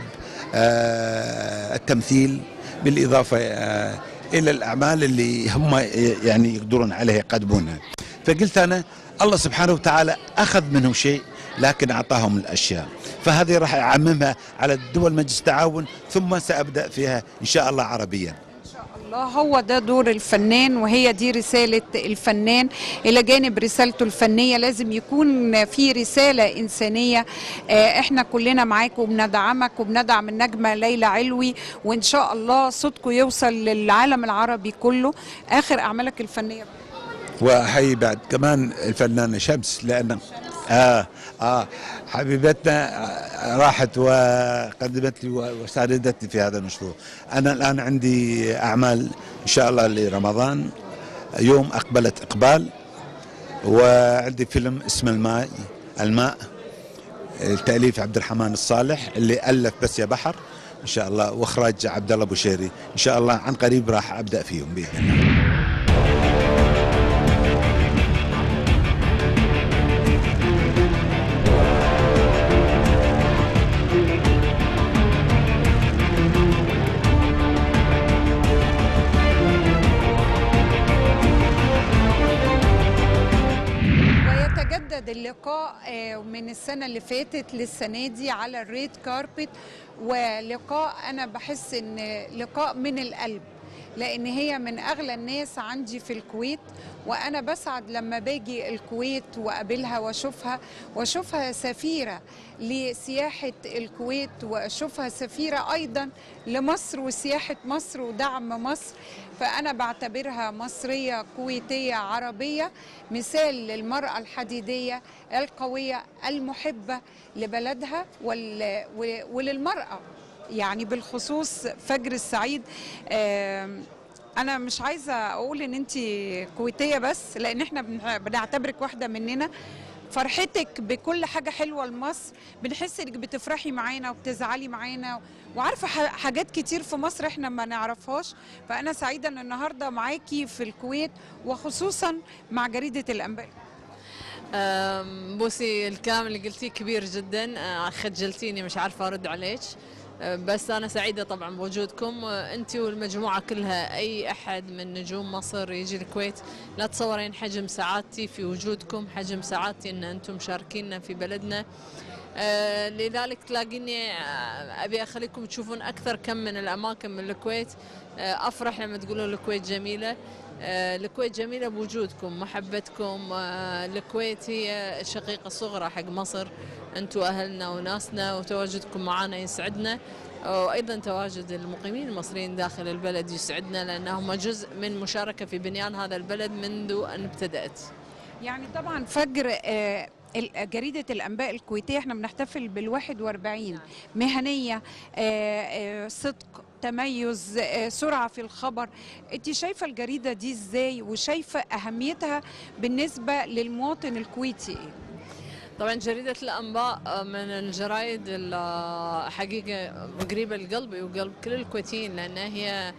آه، التمثيل بالإضافة آه، إلى الأعمال اللي هم يعني يقدرون عليها يقدمونها. فقلت أنا الله سبحانه وتعالى أخذ منهم شيء لكن أعطاهم الأشياء. فهذه راح أعممها على الدول مجلس التعاون ثم سأبدأ فيها إن شاء الله عربيا. الله هو ده دور الفنان وهي دي رسالة الفنان. إلى جانب رسالته الفنية لازم يكون في رسالة إنسانية. آه، إحنا كلنا معاك وبندعمك وبندعم النجمة ليلى علوي وإن شاء الله صوتكم يوصل للعالم العربي كله. آخر أعمالك الفنية. وأحيي بعد كمان الفنانة شمس لأن آه. آه حبيبتنا آه، راحت وقدمت لي وساندتني في هذا المشروع. أنا الآن عندي أعمال إن شاء الله لرمضان. يوم أقبلت إقبال وعندي فيلم اسمه الماء الماء التأليف عبد الرحمن الصالح اللي ألف بس يا بحر إن شاء الله وإخراج عبد الله أبو شيري. إن شاء الله عن قريب راح أبدأ فيهم بإذن الله. من السنة اللي فاتت للسنة دي على الريد كاربت ولقاء أنا بحس إن لقاء من القلب. لأن هي من أغلى الناس عندي في الكويت وأنا بسعد لما باجي الكويت وأقابلها وأشوفها وأشوفها سفيرة لسياحة الكويت وأشوفها سفيرة أيضا لمصر وسياحة مصر ودعم مصر. فأنا بعتبرها مصرية كويتية عربية مثال للمرأة الحديدية القوية المحبة لبلدها وال- ول- وللمرأة. يعني بالخصوص فجر السعيد أنا مش عايزة أقول إن انت كويتية بس لأن إحنا بنع- بنعتبرك واحدة مننا. فرحتك بكل حاجة حلوة لمصر بنحس إنك بتفرحي معانا وبتزعلي معانا وعارفة حاجات كتير في مصر إحنا ما نعرفهاش. فأنا سعيدة إن النهارده معاكي في الكويت وخصوصا مع جريدة الأنباء. بوسي الكلام اللي قلتيه كبير جدا أه، خجلتيني مش عارفة أرد عليك. بس أنا سعيدة طبعا بوجودكم. أه، انت والمجموعة كلها أي أحد من نجوم مصر يجي الكويت لا تصورين حجم سعادتي في وجودكم حجم سعادتي إن أنتم مشاركينا في بلدنا. آه، لذلك تلاقيني أبي أخليكم تشوفون أكثر كم من الأماكن من الكويت. أفرح لما تقولون الكويت جميلة. الكويت جميلة بوجودكم محبتكم آه، الكويت هي شقيقه صغرى حق مصر أنتم أهلنا وناسنا وتواجدكم معنا يسعدنا. وأيضا تواجد المقيمين المصريين داخل البلد يسعدنا لأنهم جزء من مشاركة في بنيان هذا البلد منذ أن ابتدأت. يعني طبعا فجر آه، جريدة الأنباء الكويتية إحنا بنحتفل بالواحد وأربعين. مهنية آه، آه، صدق تميز آه، سرعة في الخبر. انت شايفة الجريدة دي إزاي؟ وشايفة أهميتها بالنسبة للمواطن الكويتي إيه؟ طبعا جريدة الأنباء من الجرايد ال- حقيقة قريبة لقلبي وقلب كل الكويتيين لأنها هي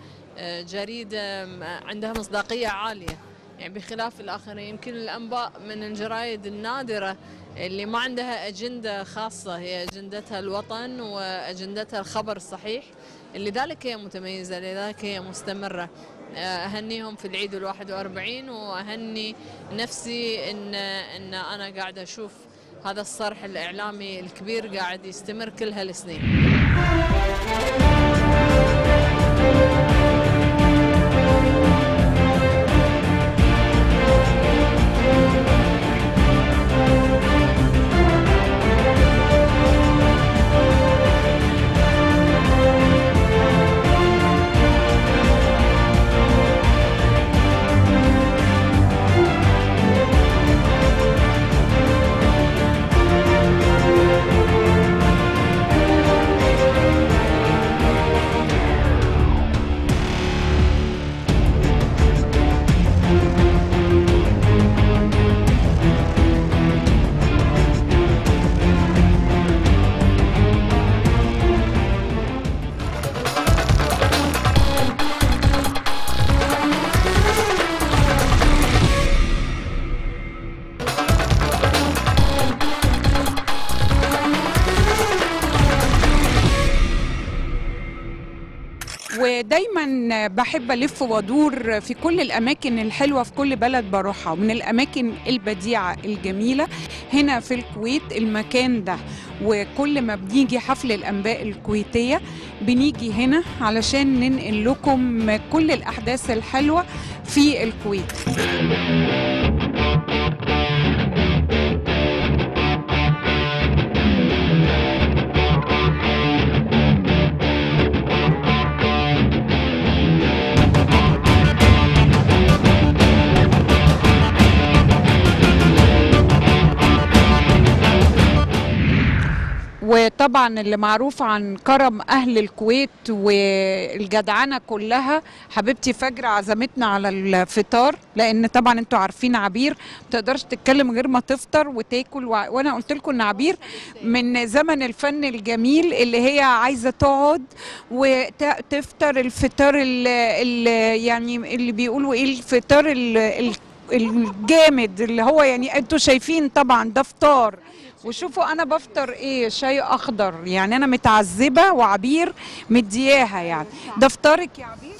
جريدة عندها مصداقية عالية. يعني بخلاف الآخرين يمكن الأنباء من الجرايد النادرة اللي ما عندها أجندة خاصة. هي أجندتها الوطن وأجندتها الخبر الصحيح. لذلك هي متميزة لذلك هي مستمرة. أهنيهم في العيد الواحد وأربعين وأهني نفسي إن, إن أنا قاعدة أشوف هذا الصرح الإعلامي الكبير قاعد يستمر كل هالسنين. بحب ألف وأدور في كل الأماكن الحلوة في كل بلد بروحها ومن الأماكن البديعة الجميلة هنا في الكويت المكان ده. وكل ما بنيجي حفل الأنباء الكويتية بنيجي هنا علشان ننقل لكم كل الأحداث الحلوة في الكويت. وطبعا اللي معروف عن كرم أهل الكويت والجدعنة كلها حبيبتي فجر عزمتنا على الفطار لأن طبعا أنتوا عارفين عبير ما تقدرش تتكلم غير ما تفطر وتاكل. وأنا قلت لكم إن عبير من زمن الفن الجميل اللي هي عايزة تقعد وتفطر الفطار ال... ال... يعني اللي بيقولوا إيه الفطار ال... ال... الجامد اللي هو يعني أنتوا شايفين طبعا ده فطار وشوفوا أنا بفطر إيه شاي أخضر. يعني أنا متعذبة وعبير مدياها يعني. ده فطارك يا عبير؟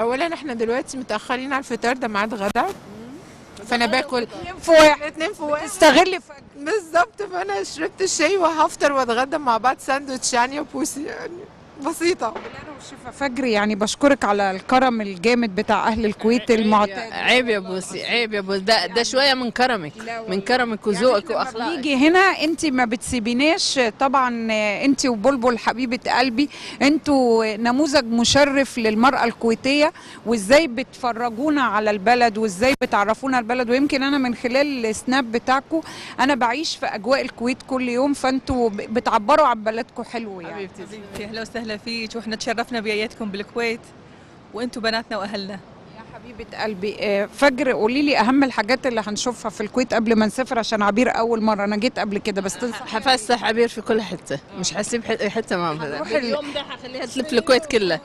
اولا إحنا دلوقتي متأخرين على الفطار ده ميعاد غدا. فأنا باكل في واحد اتنين في واحد استغلي فجر بالظبط فأنا شربت الشاي وهفطر وأتغدى مع بعض ساندوتش يعني وبوسي يعني. بسيطة. شفا فجر يعني بشكرك على الكرم الجامد بتاع أهل الكويت المعتاد. عيب يا بوسي عيب يا بوسي. ده, ده شوية من كرمك من كرمك وذوقك وأخلاقك. نيجي هنا أنت ما بتسيبيناش. طبعا أنت وبلبل حبيبة قلبي أنتوا نموذج مشرف للمرأة الكويتية. وإزاي بتفرجونا على البلد وإزاي بتعرفونا البلد. ويمكن أنا من خلال السناب بتاعكم أنا بعيش في أجواء الكويت كل يوم. فأنتوا بتعبروا عن بلدكم حلو يعني. حبيبتي أهلا وسهلا فيك. وإحنا تشرفنا بيايتكم بالكويت وأنتم بناتنا وأهلنا. حبيبة قلبي آه، فجر قولي لي أهم الحاجات اللي هنشوفها في الكويت قبل ما نسافر عشان عبير أول مرة. أنا جيت قبل كده بس تنصح حفسح عبير في كل حتة. مش حسيب ح- حتة ما اليوم ده حخليها تلف الكويت كلها.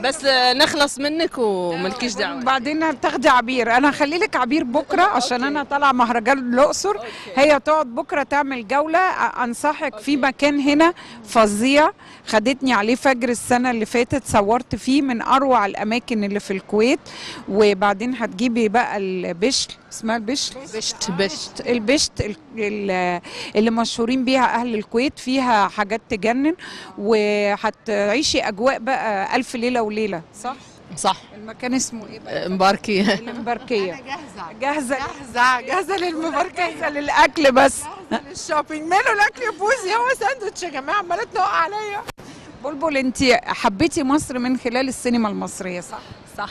بس نخلص منك وملكيش دعوة. بعدين هتاخدي عبير. أنا هخلي لك عبير بكرة [LAUGHS] عشان أنا طالعة مهرجان الأقصر. هي تقعد بكرة تعمل جولة. أنصحك في مكان هنا فظيع. خدتني عليه فجر السنة اللي فاتت صورت فيه من أروع الأماكن اللي في الكويت. وبعدين هتجيبي بقى البشت اسمها البشت؟ بشت بشت. البشت ال- ال- اللي مشهورين بيها أهل الكويت فيها حاجات تجنن. وهتعيشي أجواء بقى ألف ليلة وليلة صح؟ صح. المكان اسمه إيه؟ بقى مباركية. المباركية. جاهزة. جاهزة. جاهزة. جاهزة للمباركة. جاهزة للأكل بس. الشوبينج ماله الأكل يا هو ساندوتش يا جماعة. عمالة تنق عليا. بلبل انت حبيتي مصر من خلال السينما المصرية صح؟ صح.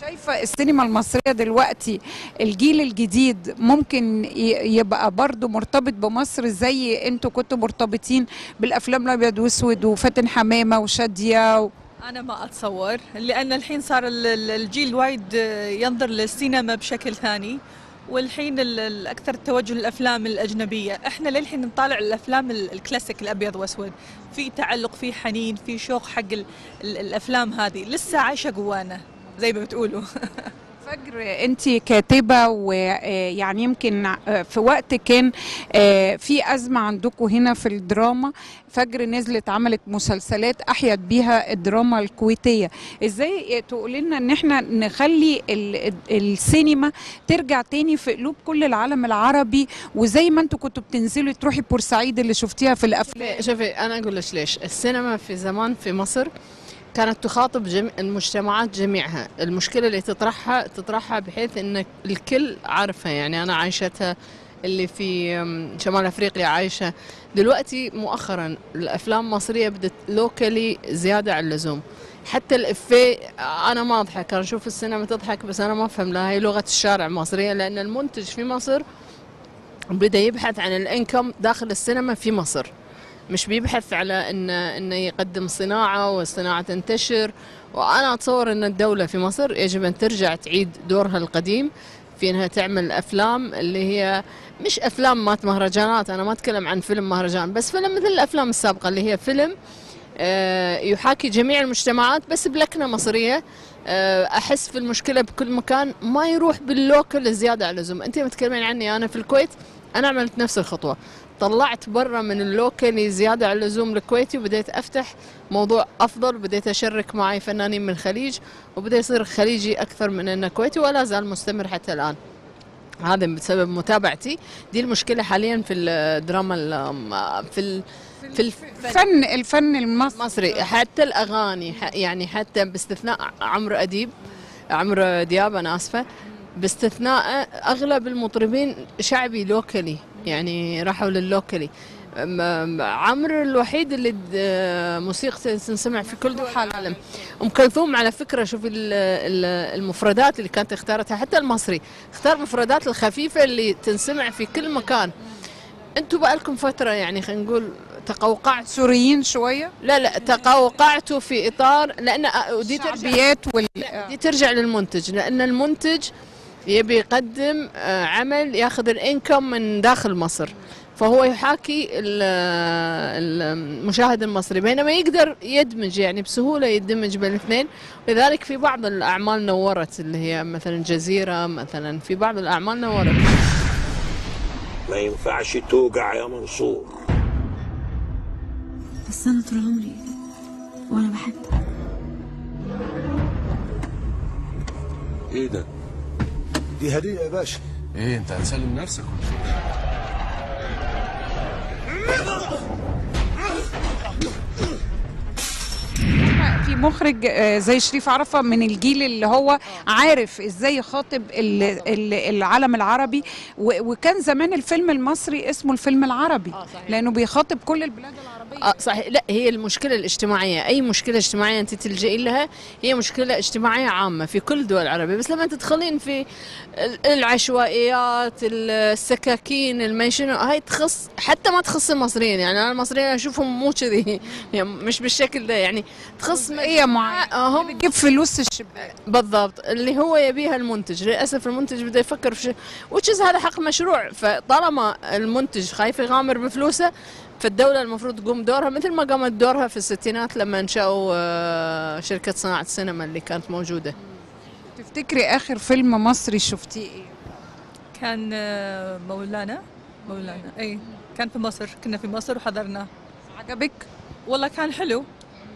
شايفة السينما المصرية دلوقتي الجيل الجديد ممكن يبقى برضو مرتبط بمصر زي أنتوا كنتوا مرتبطين بالأفلام الأبيض وأسود وفاتن حمامة وشادية و... أنا ما أتصور لأن الحين صار ال- ال- الجيل وايد ينظر للسينما بشكل ثاني والحين ال- الاكثر توجه للأفلام الأجنبية. إحنا للحين نطالع الأفلام ال- الكلاسيك الأبيض وأسود. في تعلق في حنين في شوق حق ال- ال- الأفلام هذه. لسه عايشة جوانا زي ما بتقولوا. [LAUGHS] فجر انت كاتبة ويعني يمكن آه، في وقت كان آه، في أزمة عندكم هنا في الدراما. فجر نزلت عملت مسلسلات أحيت بيها الدراما الكويتية. إزاي تقولي لنا إن إحنا نخلي ال- السينما ترجع تاني في قلوب كل العالم العربي؟ وزي ما أنتوا كنتوا بتنزلوا تروحي بورسعيد اللي شفتيها في الأفلام. شوفي أنا أقول ليش. السينما في زمان في مصر كانت تخاطب جميع المجتمعات جميعها. المشكلة اللي تطرحها تطرحها بحيث إن الكل عارفها. يعني أنا عايشتها اللي في شمال أفريقيا عايشة. دلوقتي مؤخرا الأفلام المصرية بدت لوكالي زيادة عن اللزوم. حتى الافيه أنا ما أضحك. أنا أشوف السينما تضحك بس أنا ما أفهم لها هي لغة الشارع المصرية لأن المنتج في مصر بدأ يبحث عن الانكم داخل السينما في مصر. مش بيبحث على ان انه يقدم صناعة والصناعة تنتشر. وأنا أتصور إن الدولة في مصر يجب أن ترجع تعيد دورها القديم في إنها تعمل أفلام اللي هي مش أفلام مات مهرجانات أنا ما أتكلم عن فيلم مهرجان بس فيلم مثل الأفلام السابقة اللي هي فيلم آه، يحاكي جميع المجتمعات بس بلكنة مصرية. آه، أحس في المشكلة بكل مكان ما يروح باللوكل زياده عن اللزوم. انت متكلمين عني أنا في الكويت أنا عملت نفس الخطوة. طلعت برا من اللوكل زيادة عن اللزوم الكويتي وبديت أفتح موضوع أفضل بديت أشرك معي فنانين من الخليج وبدا يصير خليجي أكثر من إنه كويتي ولا زال مستمر حتى الآن. هذا بسبب متابعتي. دي المشكلة حاليا في الدراما ال- في ال في الفن الفن المصري. حتى الأغاني يعني حتى باستثناء عمرو أديب عمرو دياب أنا آسفة باستثناء أغلب المطربين شعبي لوكالي يعني راحوا لللوكالي. م- عمرو الوحيد اللي موسيقته تنسمع في كل دول العالم. أم كلثوم على فكرة شوفي ال- ال- المفردات اللي كانت اختارتها حتى المصري اختار مفردات الخفيفة اللي تنسمع في كل مكان. أنتم بقالكم فترة يعني خلينا نقول تقوقعت سوريين شوية؟ لا لا تقوقعتوا في إطار لأن ودي ترجع وال دي ترجع للمنتج لأن المنتج يبي يقدم آه، عمل ياخذ الإنكم من داخل مصر فهو يحاكي ال- المشاهد المصري بينما يقدر يدمج يعني بسهولة يدمج بين الاثنين. لذلك في بعض الأعمال نورت اللي هي مثلا جزيره مثلا في بعض الأعمال نورت. ما ينفعش توجع يا منصور. بس أنا طول عمري وأنا بحبك إيه ده؟ دي هدية يا باشا. إيه أنت هتسلم نفسك ولا إيه؟ مخرج آه، زي شريف عرفة من الجيل اللي هو عارف إزاي يخاطب ال- ال- العالم العربي وكان زمان الفيلم المصري اسمه الفيلم العربي لأنه بيخاطب كل البلاد العربية. آه صحيح. لا هي المشكلة الاجتماعية. أي مشكلة اجتماعية أنت تلجئي لها هي مشكلة اجتماعية عامة في كل الدول العربية. بس لما تدخلين في ال- العشوائيات السكاكين الميشنو هاي تخص حتى ما تخص المصريين. يعني أنا المصريين أشوفهم مو كذي. [LAUGHS] يعني مش بالشكل ده. يعني تخص هي معينة هم بتجيب فلوس الشباب بالضبط. اللي هو يبيها المنتج. للأسف المنتج بده يفكر في شيء وتشز هذا حق مشروع. فطالما المنتج خايف يغامر بفلوسه فالدولة المفروض تقوم دورها مثل ما قامت دورها في الستينات لما انشأوا آه، شركة صناعة السينما اللي كانت موجودة. تفتكري آخر فيلم مصري شفتيه إيه؟ كان آه، مولانا مولانا. اي كان في مصر كنا في مصر وحضرناه. عجبك؟ والله كان حلو.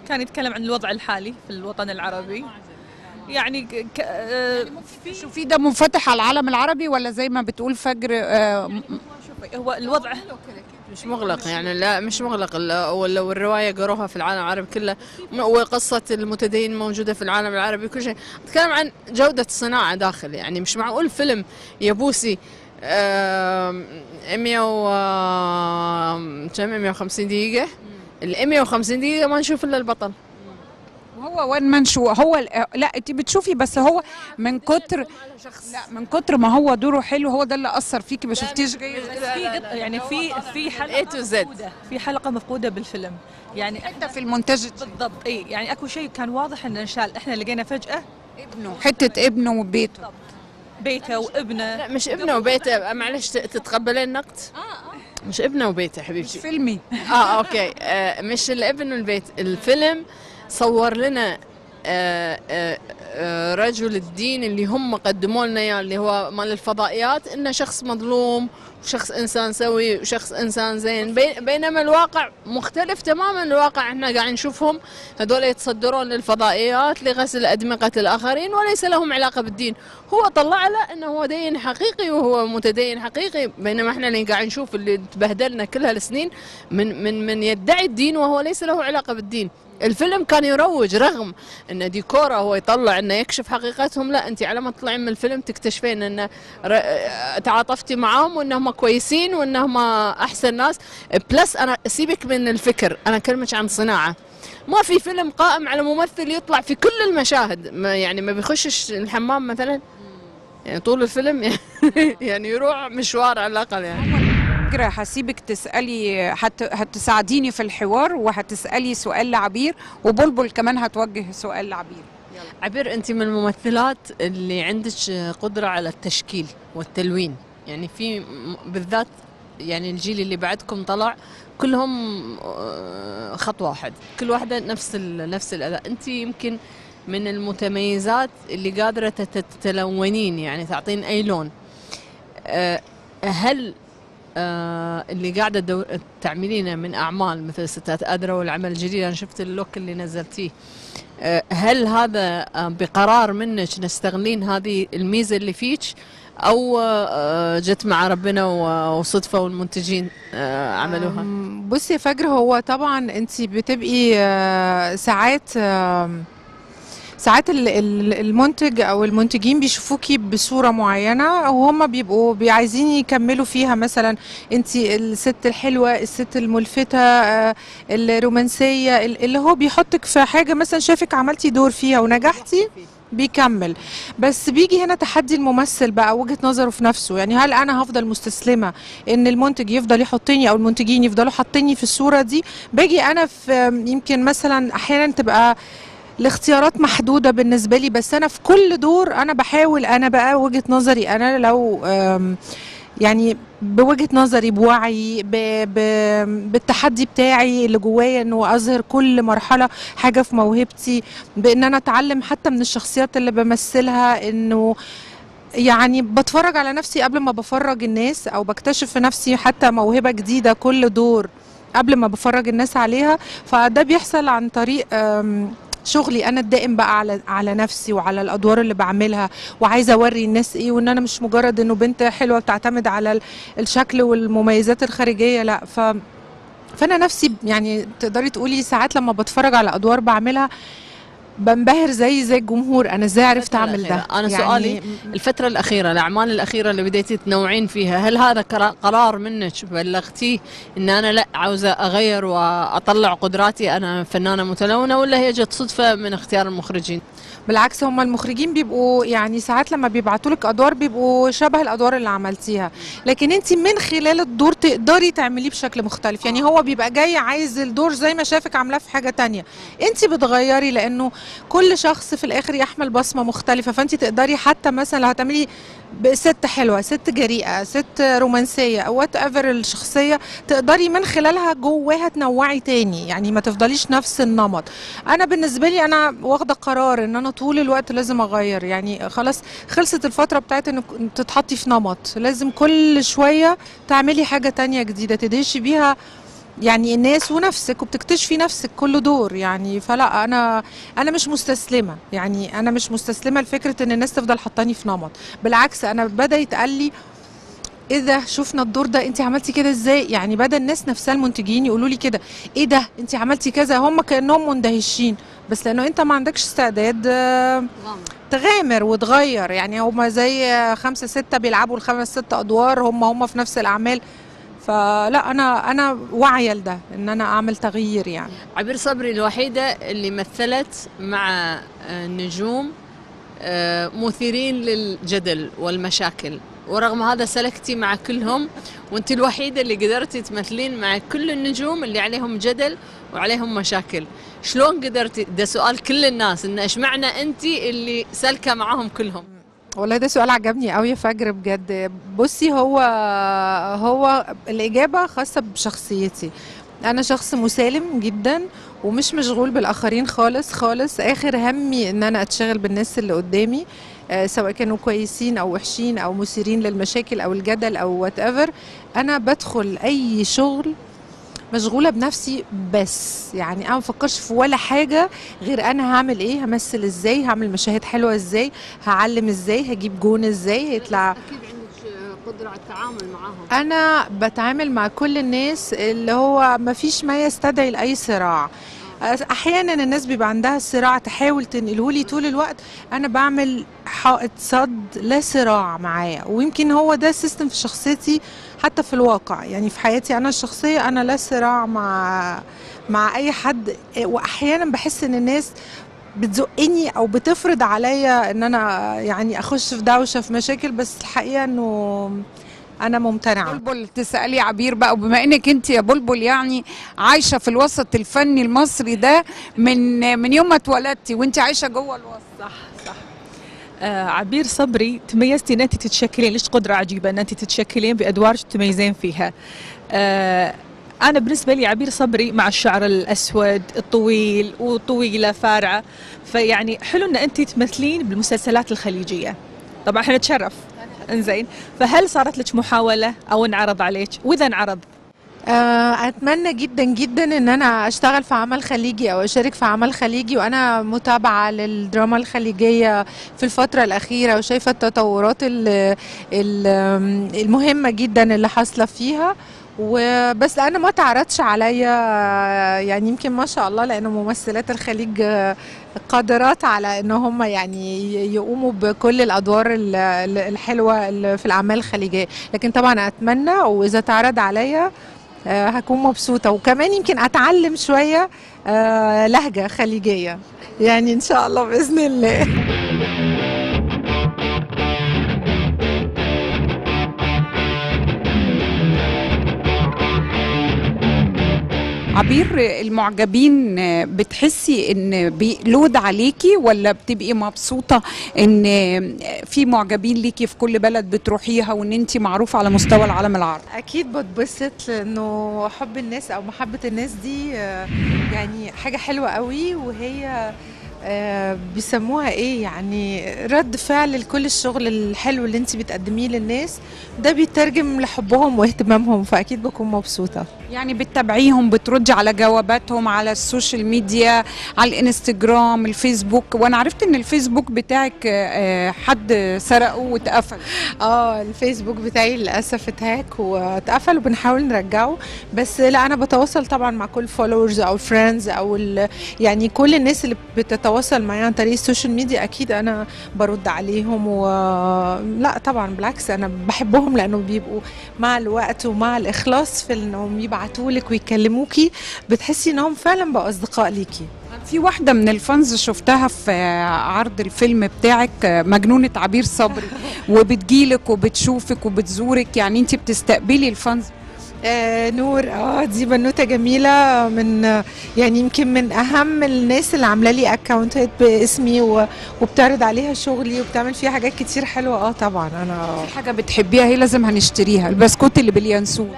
كان يتكلم عن الوضع الحالي في الوطن العربي. يعني ك- آه، شوفي ده منفتح على العالم العربي ولا زي ما بتقول فجر آه، هو الوضع مش مغلق يعني لا مش مغلق. لا ولا والرواية قروها في العالم العربي كله وقصة المتدين موجودة في العالم العربي كل شيء. نتكلم عن جودة الصناعة داخل يعني مش معقول فيلم يبوسي آم، 100 و كم؟ 150 دقيقة. ال 150 دقيقة ما نشوف إلا البطل. هو وان مان شو هو ال- لا انت بتشوفي بس هو من كتر لا من كتر ما هو دوره حلو هو ده اللي أثر فيكي ما شفتيش جاي في يعني في في حلقة. مفقودة. في حلقة مفقودة بالفيلم. يعني حتى في المونتاج. بالضبط. اي يعني أكو شيء كان واضح انه انشال إحنا لقينا فجأة ابنه حتة ابنه وبيته. بيته وابنه. لا مش ابنه وبيته. معلش تتقبلين النقد؟ مش ابنه وبيته حبيبتي. فيلمي. آه okay. آه مش الابن والبيت. الفيلم صور لنا آه آه آه رجل الدين اللي هم قدموا لنا إياه اللي هو مال الفضائيات إنه شخص مظلوم وشخص إنسان سوي وشخص إنسان زين. بي- بينما الواقع مختلف تماما الواقع إحنا قاعدين نشوفهم هذول يتصدرون للفضائيات لغسل أدمغة الآخرين وليس لهم علاقة بالدين. هو طلع له إنه هو دين حقيقي وهو متدين حقيقي بينما إحنا اللي قاعد نشوف اللي تبهدلنا كل هالسنين من من من يدعي الدين وهو ليس له علاقة بالدين. الفيلم كان يروج رغم إن ديكورا هو يطلع إنه يكشف حقيقتهم لا انت على ما تطلعين من الفيلم تكتشفين انه ر- تعاطفتي معاهم وإنهم كويسين وإنهم أحسن ناس. بلس أنا سيبك من الفكر أنا كلمك عن صناعة. ما في فيلم قائم على ممثل يطلع في كل المشاهد ما يعني ما بيخشش الحمام مثلا؟ يعني طول الفيلم [LAUGHS] يعني يروح مشوار على الأقل يعني. فكرة هسيبك تسألي هت... هتساعديني في الحوار وهتسألي سؤال لعبير وبلبل كمان هتوجه سؤال لعبير. عبير انت من الممثلات اللي عندك قدرة على التشكيل والتلوين. يعني في بالذات يعني الجيل اللي بعدكم طلع كلهم آه، خط واحد. كل واحدة نفس ال- نفس الأداء. انت يمكن من المتميزات اللي قادرة تت- تتلونين يعني تعطين أي لون. آه، هل اللي قاعدة. تعملينه من أعمال مثل ستات أدرى والعمل الجديد. أنا شفت اللوك اللي نزلتيه. آه، هل هذا آه، بقرار منك نستغلين هذه الميزة اللي فيك؟ أو آه، جت مع ربنا وصدفة والمنتجين آه، عملوها؟ بصي يا فجر هو طبعا انت بتبقي آه، ساعات ساعات ال- ال- المنتج أو المنتجين بيشوفوكي بصورة معينة وهم بيبقوا بي- عايزين يكملوا فيها. مثلا أنت الست الحلوة الست الملفتة آه، الرومانسية ال- اللي هو بيحطك في حاجة مثلا شافك عملتي دور فيها ونجحتي بيكمل. بس بيجي هنا تحدي الممثل بقى وجهة نظره في نفسه. يعني هل أنا هفضل مستسلمة إن المنتج يفضل يحطني أو المنتجين يفضلوا حاطيني في الصورة دي؟ باجي أنا في يمكن مثلا أحيانا تبقى الاختيارات محدودة بالنسبة لي بس أنا في كل دور أنا بحاول أنا بقى وجهة نظري أنا لو يعني بوجهة نظري بوعي ب... ب... بالتحدي بتاعي اللي جوايا إنه أظهر كل مرحلة حاجة في موهبتي بإن أنا أتعلم حتى من الشخصيات اللي بمثلها إنه يعني بتفرج على نفسي قبل ما بفرج الناس أو بكتشف في نفسي حتى موهبة جديدة كل دور قبل ما بفرج الناس عليها فده بيحصل عن طريق شغلي أنا الدائم بقى على على نفسي وعلى الأدوار اللي بعملها وعايزة أوري الناس إيه وإن أنا مش مجرد إنه بنت حلوة بتعتمد على ال- الشكل والمميزات الخارجية لأ ف فأنا نفسي يعني تقدري تقولي ساعات لما بتفرج على أدوار بعملها بنبهر زي زي الجمهور. أنا إزاي عرفت أعمل ده؟ أنا يعني سؤالي الفترة الأخيرة الأعمال الأخيرة اللي بديتي تنوعين فيها هل هذا قرا- قرار منك بلغتيه إن أنا لأ عاوزه أغير وأطلع قدراتي أنا فنانة متلونة ولا هي جت صدفة من اختيار المخرجين؟ بالعكس هم المخرجين بيبقوا يعني ساعات لما بيبعتوا لك أدوار بيبقوا شبه الأدوار اللي عملتيها. لكن انت من خلال الدور تقدري تعمليه بشكل مختلف. يعني هو بيبقى جاي عايز الدور زي ما شافك عاملاه في حاجة تانية. انت بتغيري لأنه كل شخص في الآخر يحمل بصمة مختلفة. فانت تقدري حتى مثلا لو هتعملي ست حلوة ست جريئة ست رومانسية أو whatever الشخصية تقدري من خلالها جواها تنوعي تاني يعني ما تفضليش نفس النمط. أنا بالنسبة لي أنا واخدة قرار إن أنا طول الوقت لازم أغير يعني خلاص خلصت الفترة بتاعت إنك تتحطي في نمط. لازم كل شوية تعملي حاجة تانية جديدة تدهشي بيها يعني الناس ونفسك وبتكتشفي نفسك كل دور يعني فلا أنا أنا مش مستسلمة يعني أنا مش مستسلمة لفكرة إن الناس تفضل حطاني في نمط. بالعكس أنا بدا يتقال لي إيه ده شفنا الدور ده انت عملتي كده إزاي؟ يعني بدأ الناس نفسها المنتجين يقولوا لي كده إيه ده انت عملتي كذا؟ هم كأنهم مندهشين. بس لأنه أنت ما عندكش استعداد تغامر وتغير. يعني هم زي خمسة ستة بيلعبوا الخمس ست أدوار هم هم في نفس الأعمال. فلا أنا أنا واعيه لده إن أنا أعمل تغيير يعني. عبير صبري الوحيدة اللي مثلت مع آه، نجوم آه، مثيرين للجدل والمشاكل. ورغم هذا سلكتي مع كلهم وانت الوحيدة اللي قدرتي تمثلين مع كل النجوم اللي عليهم جدل وعليهم مشاكل. شلون قدرتي؟ ده سؤال كل الناس إن اشمعنى انت اللي سالكة معاهم كلهم؟ والله ده سؤال عجبني قوي يا فجر بجد. بصي هو هو الإجابة خاصة بشخصيتي. أنا شخص مسالم جدا ومش مشغول بالآخرين خالص خالص. آخر همي إن أنا أتشغل بالناس اللي قدامي آه، سواء كانوا كويسين أو وحشين أو مثيرين للمشاكل أو الجدل أو whatever أنا بدخل أي شغل مشغولة بنفسي بس. يعني أنا ما بفكرش في ولا حاجة غير أنا هعمل إيه همثل إزاي هعمل مشاهد حلوة إزاي هعلم إزاي هجيب جون إزاي هيطلع. أكيد عندك قدرة على التعامل معاهم. أنا بتعامل مع كل الناس اللي هو ما فيش ما يستدعي لأي صراع. أحيانا الناس بيبقى عندها صراع تحاول تنقله لي طول الوقت. أنا بعمل حائط صد لا صراع معايا ويمكن هو ده ال system في شخصيتي حتى في الواقع. يعني في حياتي أنا الشخصية أنا لا صراع مع مع أي حد وأحيانا بحس إن الناس بتزقني أو بتفرض عليا إن أنا يعني أخش في دوشة في مشاكل. بس الحقيقة إنه أنا ممتنعة. بلبل تسألي عبير بقى وبما إنك أنت يا بلبل يعني عايشة في الوسط الفني المصري ده من من يوم ما اتولدتي وأنت عايشة جوه الوسط. صح صح. آه عبير صبري تميزتي إن أنت تتشكلين. ليش قدرة عجيبة إن أنت تتشكلين بأدوار تتميزين فيها؟ آه أنا بالنسبة لي عبير صبري مع الشعر الأسود الطويل وطويلة فارعة فيعني حلو إن أنت تمثلين بالمسلسلات الخليجية. طبعا إحنا نتشرف. إنزين. فهل صارت لك محاولة أو انعرض عليك؟ وإذا انعرض؟ آه، أتمنى جدا جدا إن أنا أشتغل في عمل خليجي أو أشارك في عمل خليجي وأنا متابعة للدراما الخليجية في الفترة الأخيرة وشايفة التطورات ال- ال- المهمة جدا اللي حاصلة فيها. وبس أنا ما تعرضش عليا يعني يمكن ما شاء الله لأنه ممثلات الخليج قادرات على إن هم يعني يقوموا بكل الأدوار ال- ال- الحلوة في الأعمال الخليجية. لكن طبعا أتمنى وإذا تعرض عليا آه، هكون مبسوطة. وكمان يمكن أتعلم شوية آه، لهجة خليجية. يعني إن شاء الله بإذن الله. عبير المعجبين بتحسي إن بيلود عليكي ولا بتبقي مبسوطة إن في معجبين ليكي في كل بلد بتروحيها وإن أنت معروفة على مستوى العالم العربي؟ أكيد بتبسط لأنه حب الناس أو محبة الناس دي يعني حاجة حلوة قوي وهي آه، بيسموها إيه؟ يعني رد فعل لكل الشغل الحلو اللي أنت بتقدميه للناس ده بيترجم لحبهم واهتمامهم فأكيد بكون مبسوطة. يعني بتتابعيهم بتردي على جواباتهم على السوشيال ميديا على الانستجرام الفيسبوك. وأنا عرفت إن الفيسبوك بتاعك آه، حد سرقه واتقفل. آه الفيسبوك بتاعي للأسف اتهاك واتقفل وبنحاول نرجعه. بس لا أنا بتواصل طبعا مع كل followers أو friends أو يعني كل الناس اللي بتتواصل معايا عن طريق السوشيال ميديا أكيد أنا برد عليهم و لا طبعا بالعكس أنا بحبهم لأنه بيبقوا مع الوقت ومع الإخلاص في إنهم يبعتوا لك ويكلموكي بتحسي إنهم فعلا بقوا أصدقاء ليكي. في واحدة من ال fans شفتها في عرض الفيلم بتاعك مجنونة عبير صبري [LAUGHS] وبتجيلك وبتشوفك وبتزورك. يعني انت بتستقبلي ال fans؟ آه نور آه دي بنوتة جميلة من يعني يمكن من أهم الناس اللي عاملة لي اكاونتات باسمي وبتعرض عليها شغلي وبتعمل فيها حاجات كتير حلوة. آه طبعا أنا في حاجة بتحبيها هي لازم هنشتريها البسكوت اللي باليانسون.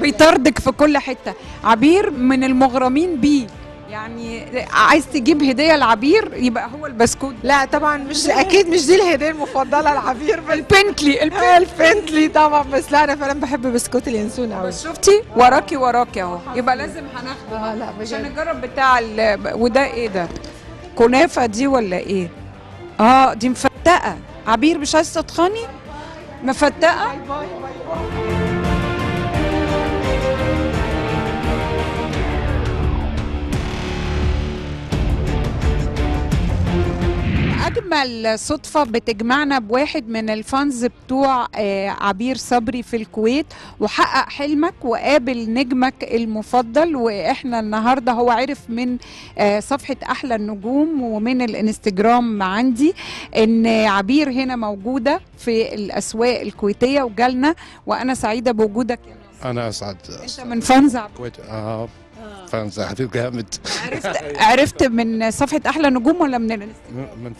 بيطاردك في كل حتة. عبير من المغرمين بيه. يعني عايز تجيب هدية لعبير يبقى هو البسكوت. لا طبعا مش أكيد مش دي الهدية المفضلة لعبير البنتلي البنتلي. طبعا. بس لا أنا فعلا بحب بسكوت اليانسون قوي شفتي؟ وراكي وراكي أهو. يبقى لازم هناخده. آه لا عشان نجرب بتاع ال... وده إيه ده؟ كنافة دي ولا إيه؟ آه دي مفتقة. عبير مش عايز تطخني مفتقة؟ أجمل صدفة بتجمعنا بواحد من الفانز بتوع آه، عبير صبري في الكويت. وحقق حلمك وقابل نجمك المفضل وإحنا النهارده هو عرف من آه، صفحة أحلى النجوم ومن الإنستجرام عندي إن عبير هنا موجودة في الأسواق الكويتية وجالنا. وأنا سعيدة بوجودك. أنا أسعد أنت من فانز عبير. فانز عبير جامد. عرفت [LAUGHS] عرفت من صفحة أحلى نجوم ولا من الانستجرام من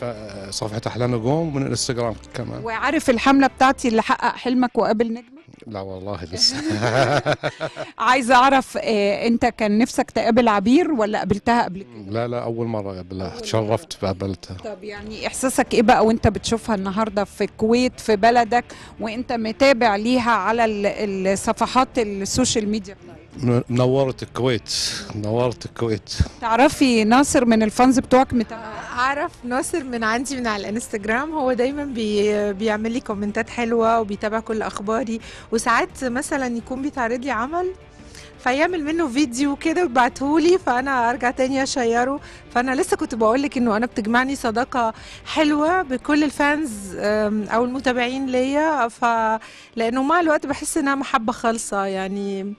صفحة أحلى نجوم ومن الإنستغرام كمان. وعارف الحملة بتاعتي اللي حقق حلمك وقابل نجمك؟ لا والله لسه. [LAUGHS] عايزه أعرف آه، أنت كان نفسك تقابل عبير ولا قابلتها قبل كده؟ لا لا أول مرة قبلها تشرفت بمقابلتها. طب يعني إحساسك إيه بقى وأنت بتشوفها النهارده في الكويت في بلدك وأنت متابع ليها على ال- الصفحات السوشيال ميديا؟ من- منورت الكويت منورت الكويت. تعرفي ناصر من ال fans بتوعك متابع أعرف ناصر من عندي من على الإنستجرام هو دايما بي بيعمل لي كومنتات حلوة وبيتابع كل أخباري وساعات مثلا يكون بيتعرض لي عمل فيعمل منه فيديو كده ويبعتهولي فأنا أرجع تاني أشيره. فأنا لسه كنت بقول لك إنه أنا بتجمعني صداقة حلوة بكل الفانز أو المتابعين ليا ف لأنه مع الوقت بحس إنها محبة خالصة يعني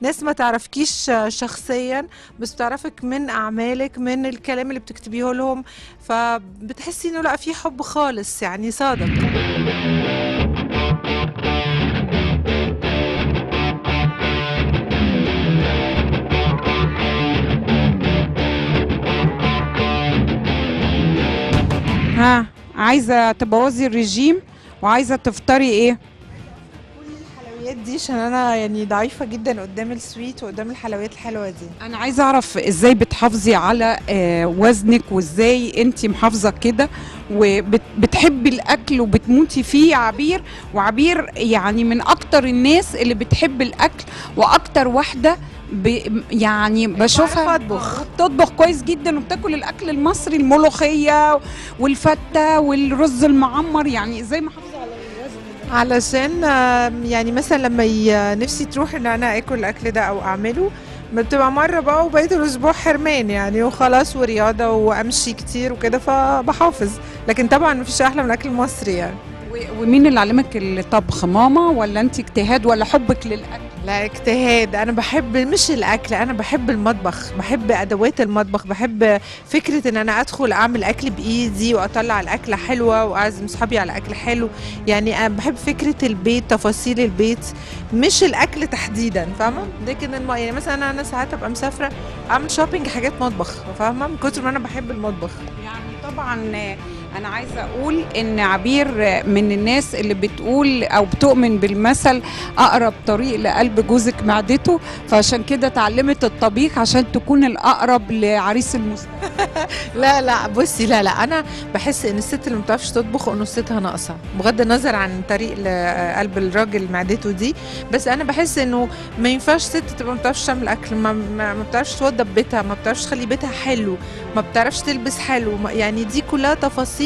ناس ما تعرفكيش شخصيا بس بتعرفك من أعمالك من الكلام اللي بتكتبيه لهم فبتحسي إنه لا في حب خالص يعني صادق. ها عايزة تبوظي الرجيم وعايزة تفطري إيه؟ الحلويات دي عشان أنا يعني ضعيفة جدا قدام السويت وقدام الحلويات الحلوة دي. أنا عايزة أعرف إزاي بتحافظي على آه، وزنك وإزاي انت محافظة كده وبتحبي الأكل وبتموتي فيه عبير؟ وعبير يعني من أكتر الناس اللي بتحب الأكل وأكتر واحدة ب يعني بشوفها اطبخ بتطبخ كويس جدا وبتاكل الأكل المصري الملوخية والفتة والرز المعمر يعني إزاي الوزن علشان يعني مثلا لما نفسي تروح إن أنا آكل الأكل ده أو أعمله بتبقى مرة بقى وبقيت الأسبوع حرمان يعني وخلاص ورياضة وأمشي كتير وكده فبحافظ. لكن طبعا مفيش أحلى من الأكل المصري يعني. ومين اللي علمك الطبخ ماما ولا انت اجتهاد ولا حبك للأكل؟ لا اجتهاد. أنا بحب مش الأكل أنا بحب المطبخ بحب أدوات المطبخ بحب فكرة إن أنا أدخل أعمل أكل بإيدي وأطلع الأكلة حلوة وأعزم صحابي على أكل حلو. يعني أنا بحب فكرة البيت تفاصيل البيت مش الأكل تحديدا فاهمة؟ لكن الم... يعني مثلا أنا ساعات أبقى مسافرة أعمل شوبينج حاجات مطبخ فاهمة؟ من كتر ما أنا بحب المطبخ. يعني طبعا أنا عايزه أقول ان عبير من الناس اللي بتقول أو بتؤمن بالمثل اقرب طريق لقلب جوزك معدته فعشان كده اتعلمت الطبيخ عشان تكون الاقرب لعريس المستقبل. [LAUGHS] لا لا بصي لا لا أنا بحس ان الست اللي ما بتعرفش تطبخ انوثتها ناقصة بغض النظر عن طريق لقلب الراجل معدته دي بس أنا بحس انه ما ينفعش ست تبقى ما بتعرفش تعمل اكل ما, ما بتعرفش توضب بيتها ما بتعرفش تخلي بيتها حلو ما بتعرفش تلبس حلو يعني دي كلها تفاصيل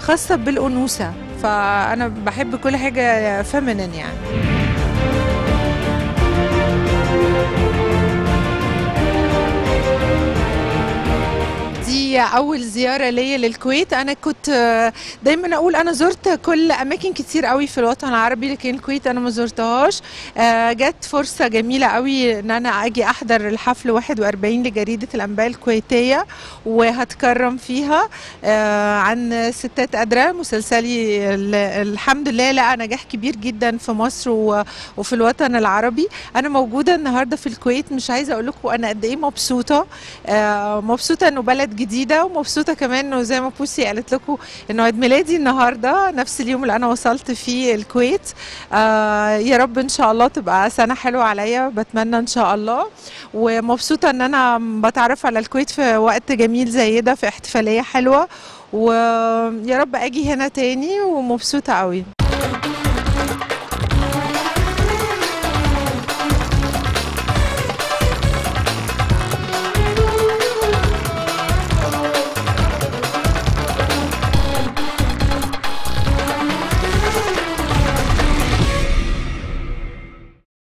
خاصة بالأنوثة فأنا بحب كل حاجة فيمينين يعني. دي أول زيارة ليا للكويت. أنا كنت آه، دايما أقول أنا زرت كل أماكن كتير قوي في الوطن العربي لكن الكويت أنا ما زرتهاش. آه، جت فرصة جميلة قوي إن أنا أجي أحضر الحفل 41 لجريدة الأنباء الكويتية وهتكرم فيها آه، عن ستات قادره مسلسلي ال- الحمد لله لقى نجاح كبير جدا في مصر وفي الوطن العربي. أنا موجودة النهارده في الكويت. مش عايزة أقول لكم أنا قد إيه مبسوطة. مبسوطة إنه بلد جديدة ومبسوطة كمان إنه زي ما بوسي قالت لكم إنه عيد ميلادي النهارده نفس اليوم اللي أنا وصلت فيه الكويت. آه، يا رب إن شاء الله تبقى سنة حلوة عليا بتمنى إن شاء الله. ومبسوطة إن أنا بتعرف على الكويت في وقت جميل زي ده في احتفالية حلوة. ويا رب أجي هنا تاني ومبسوطة قوي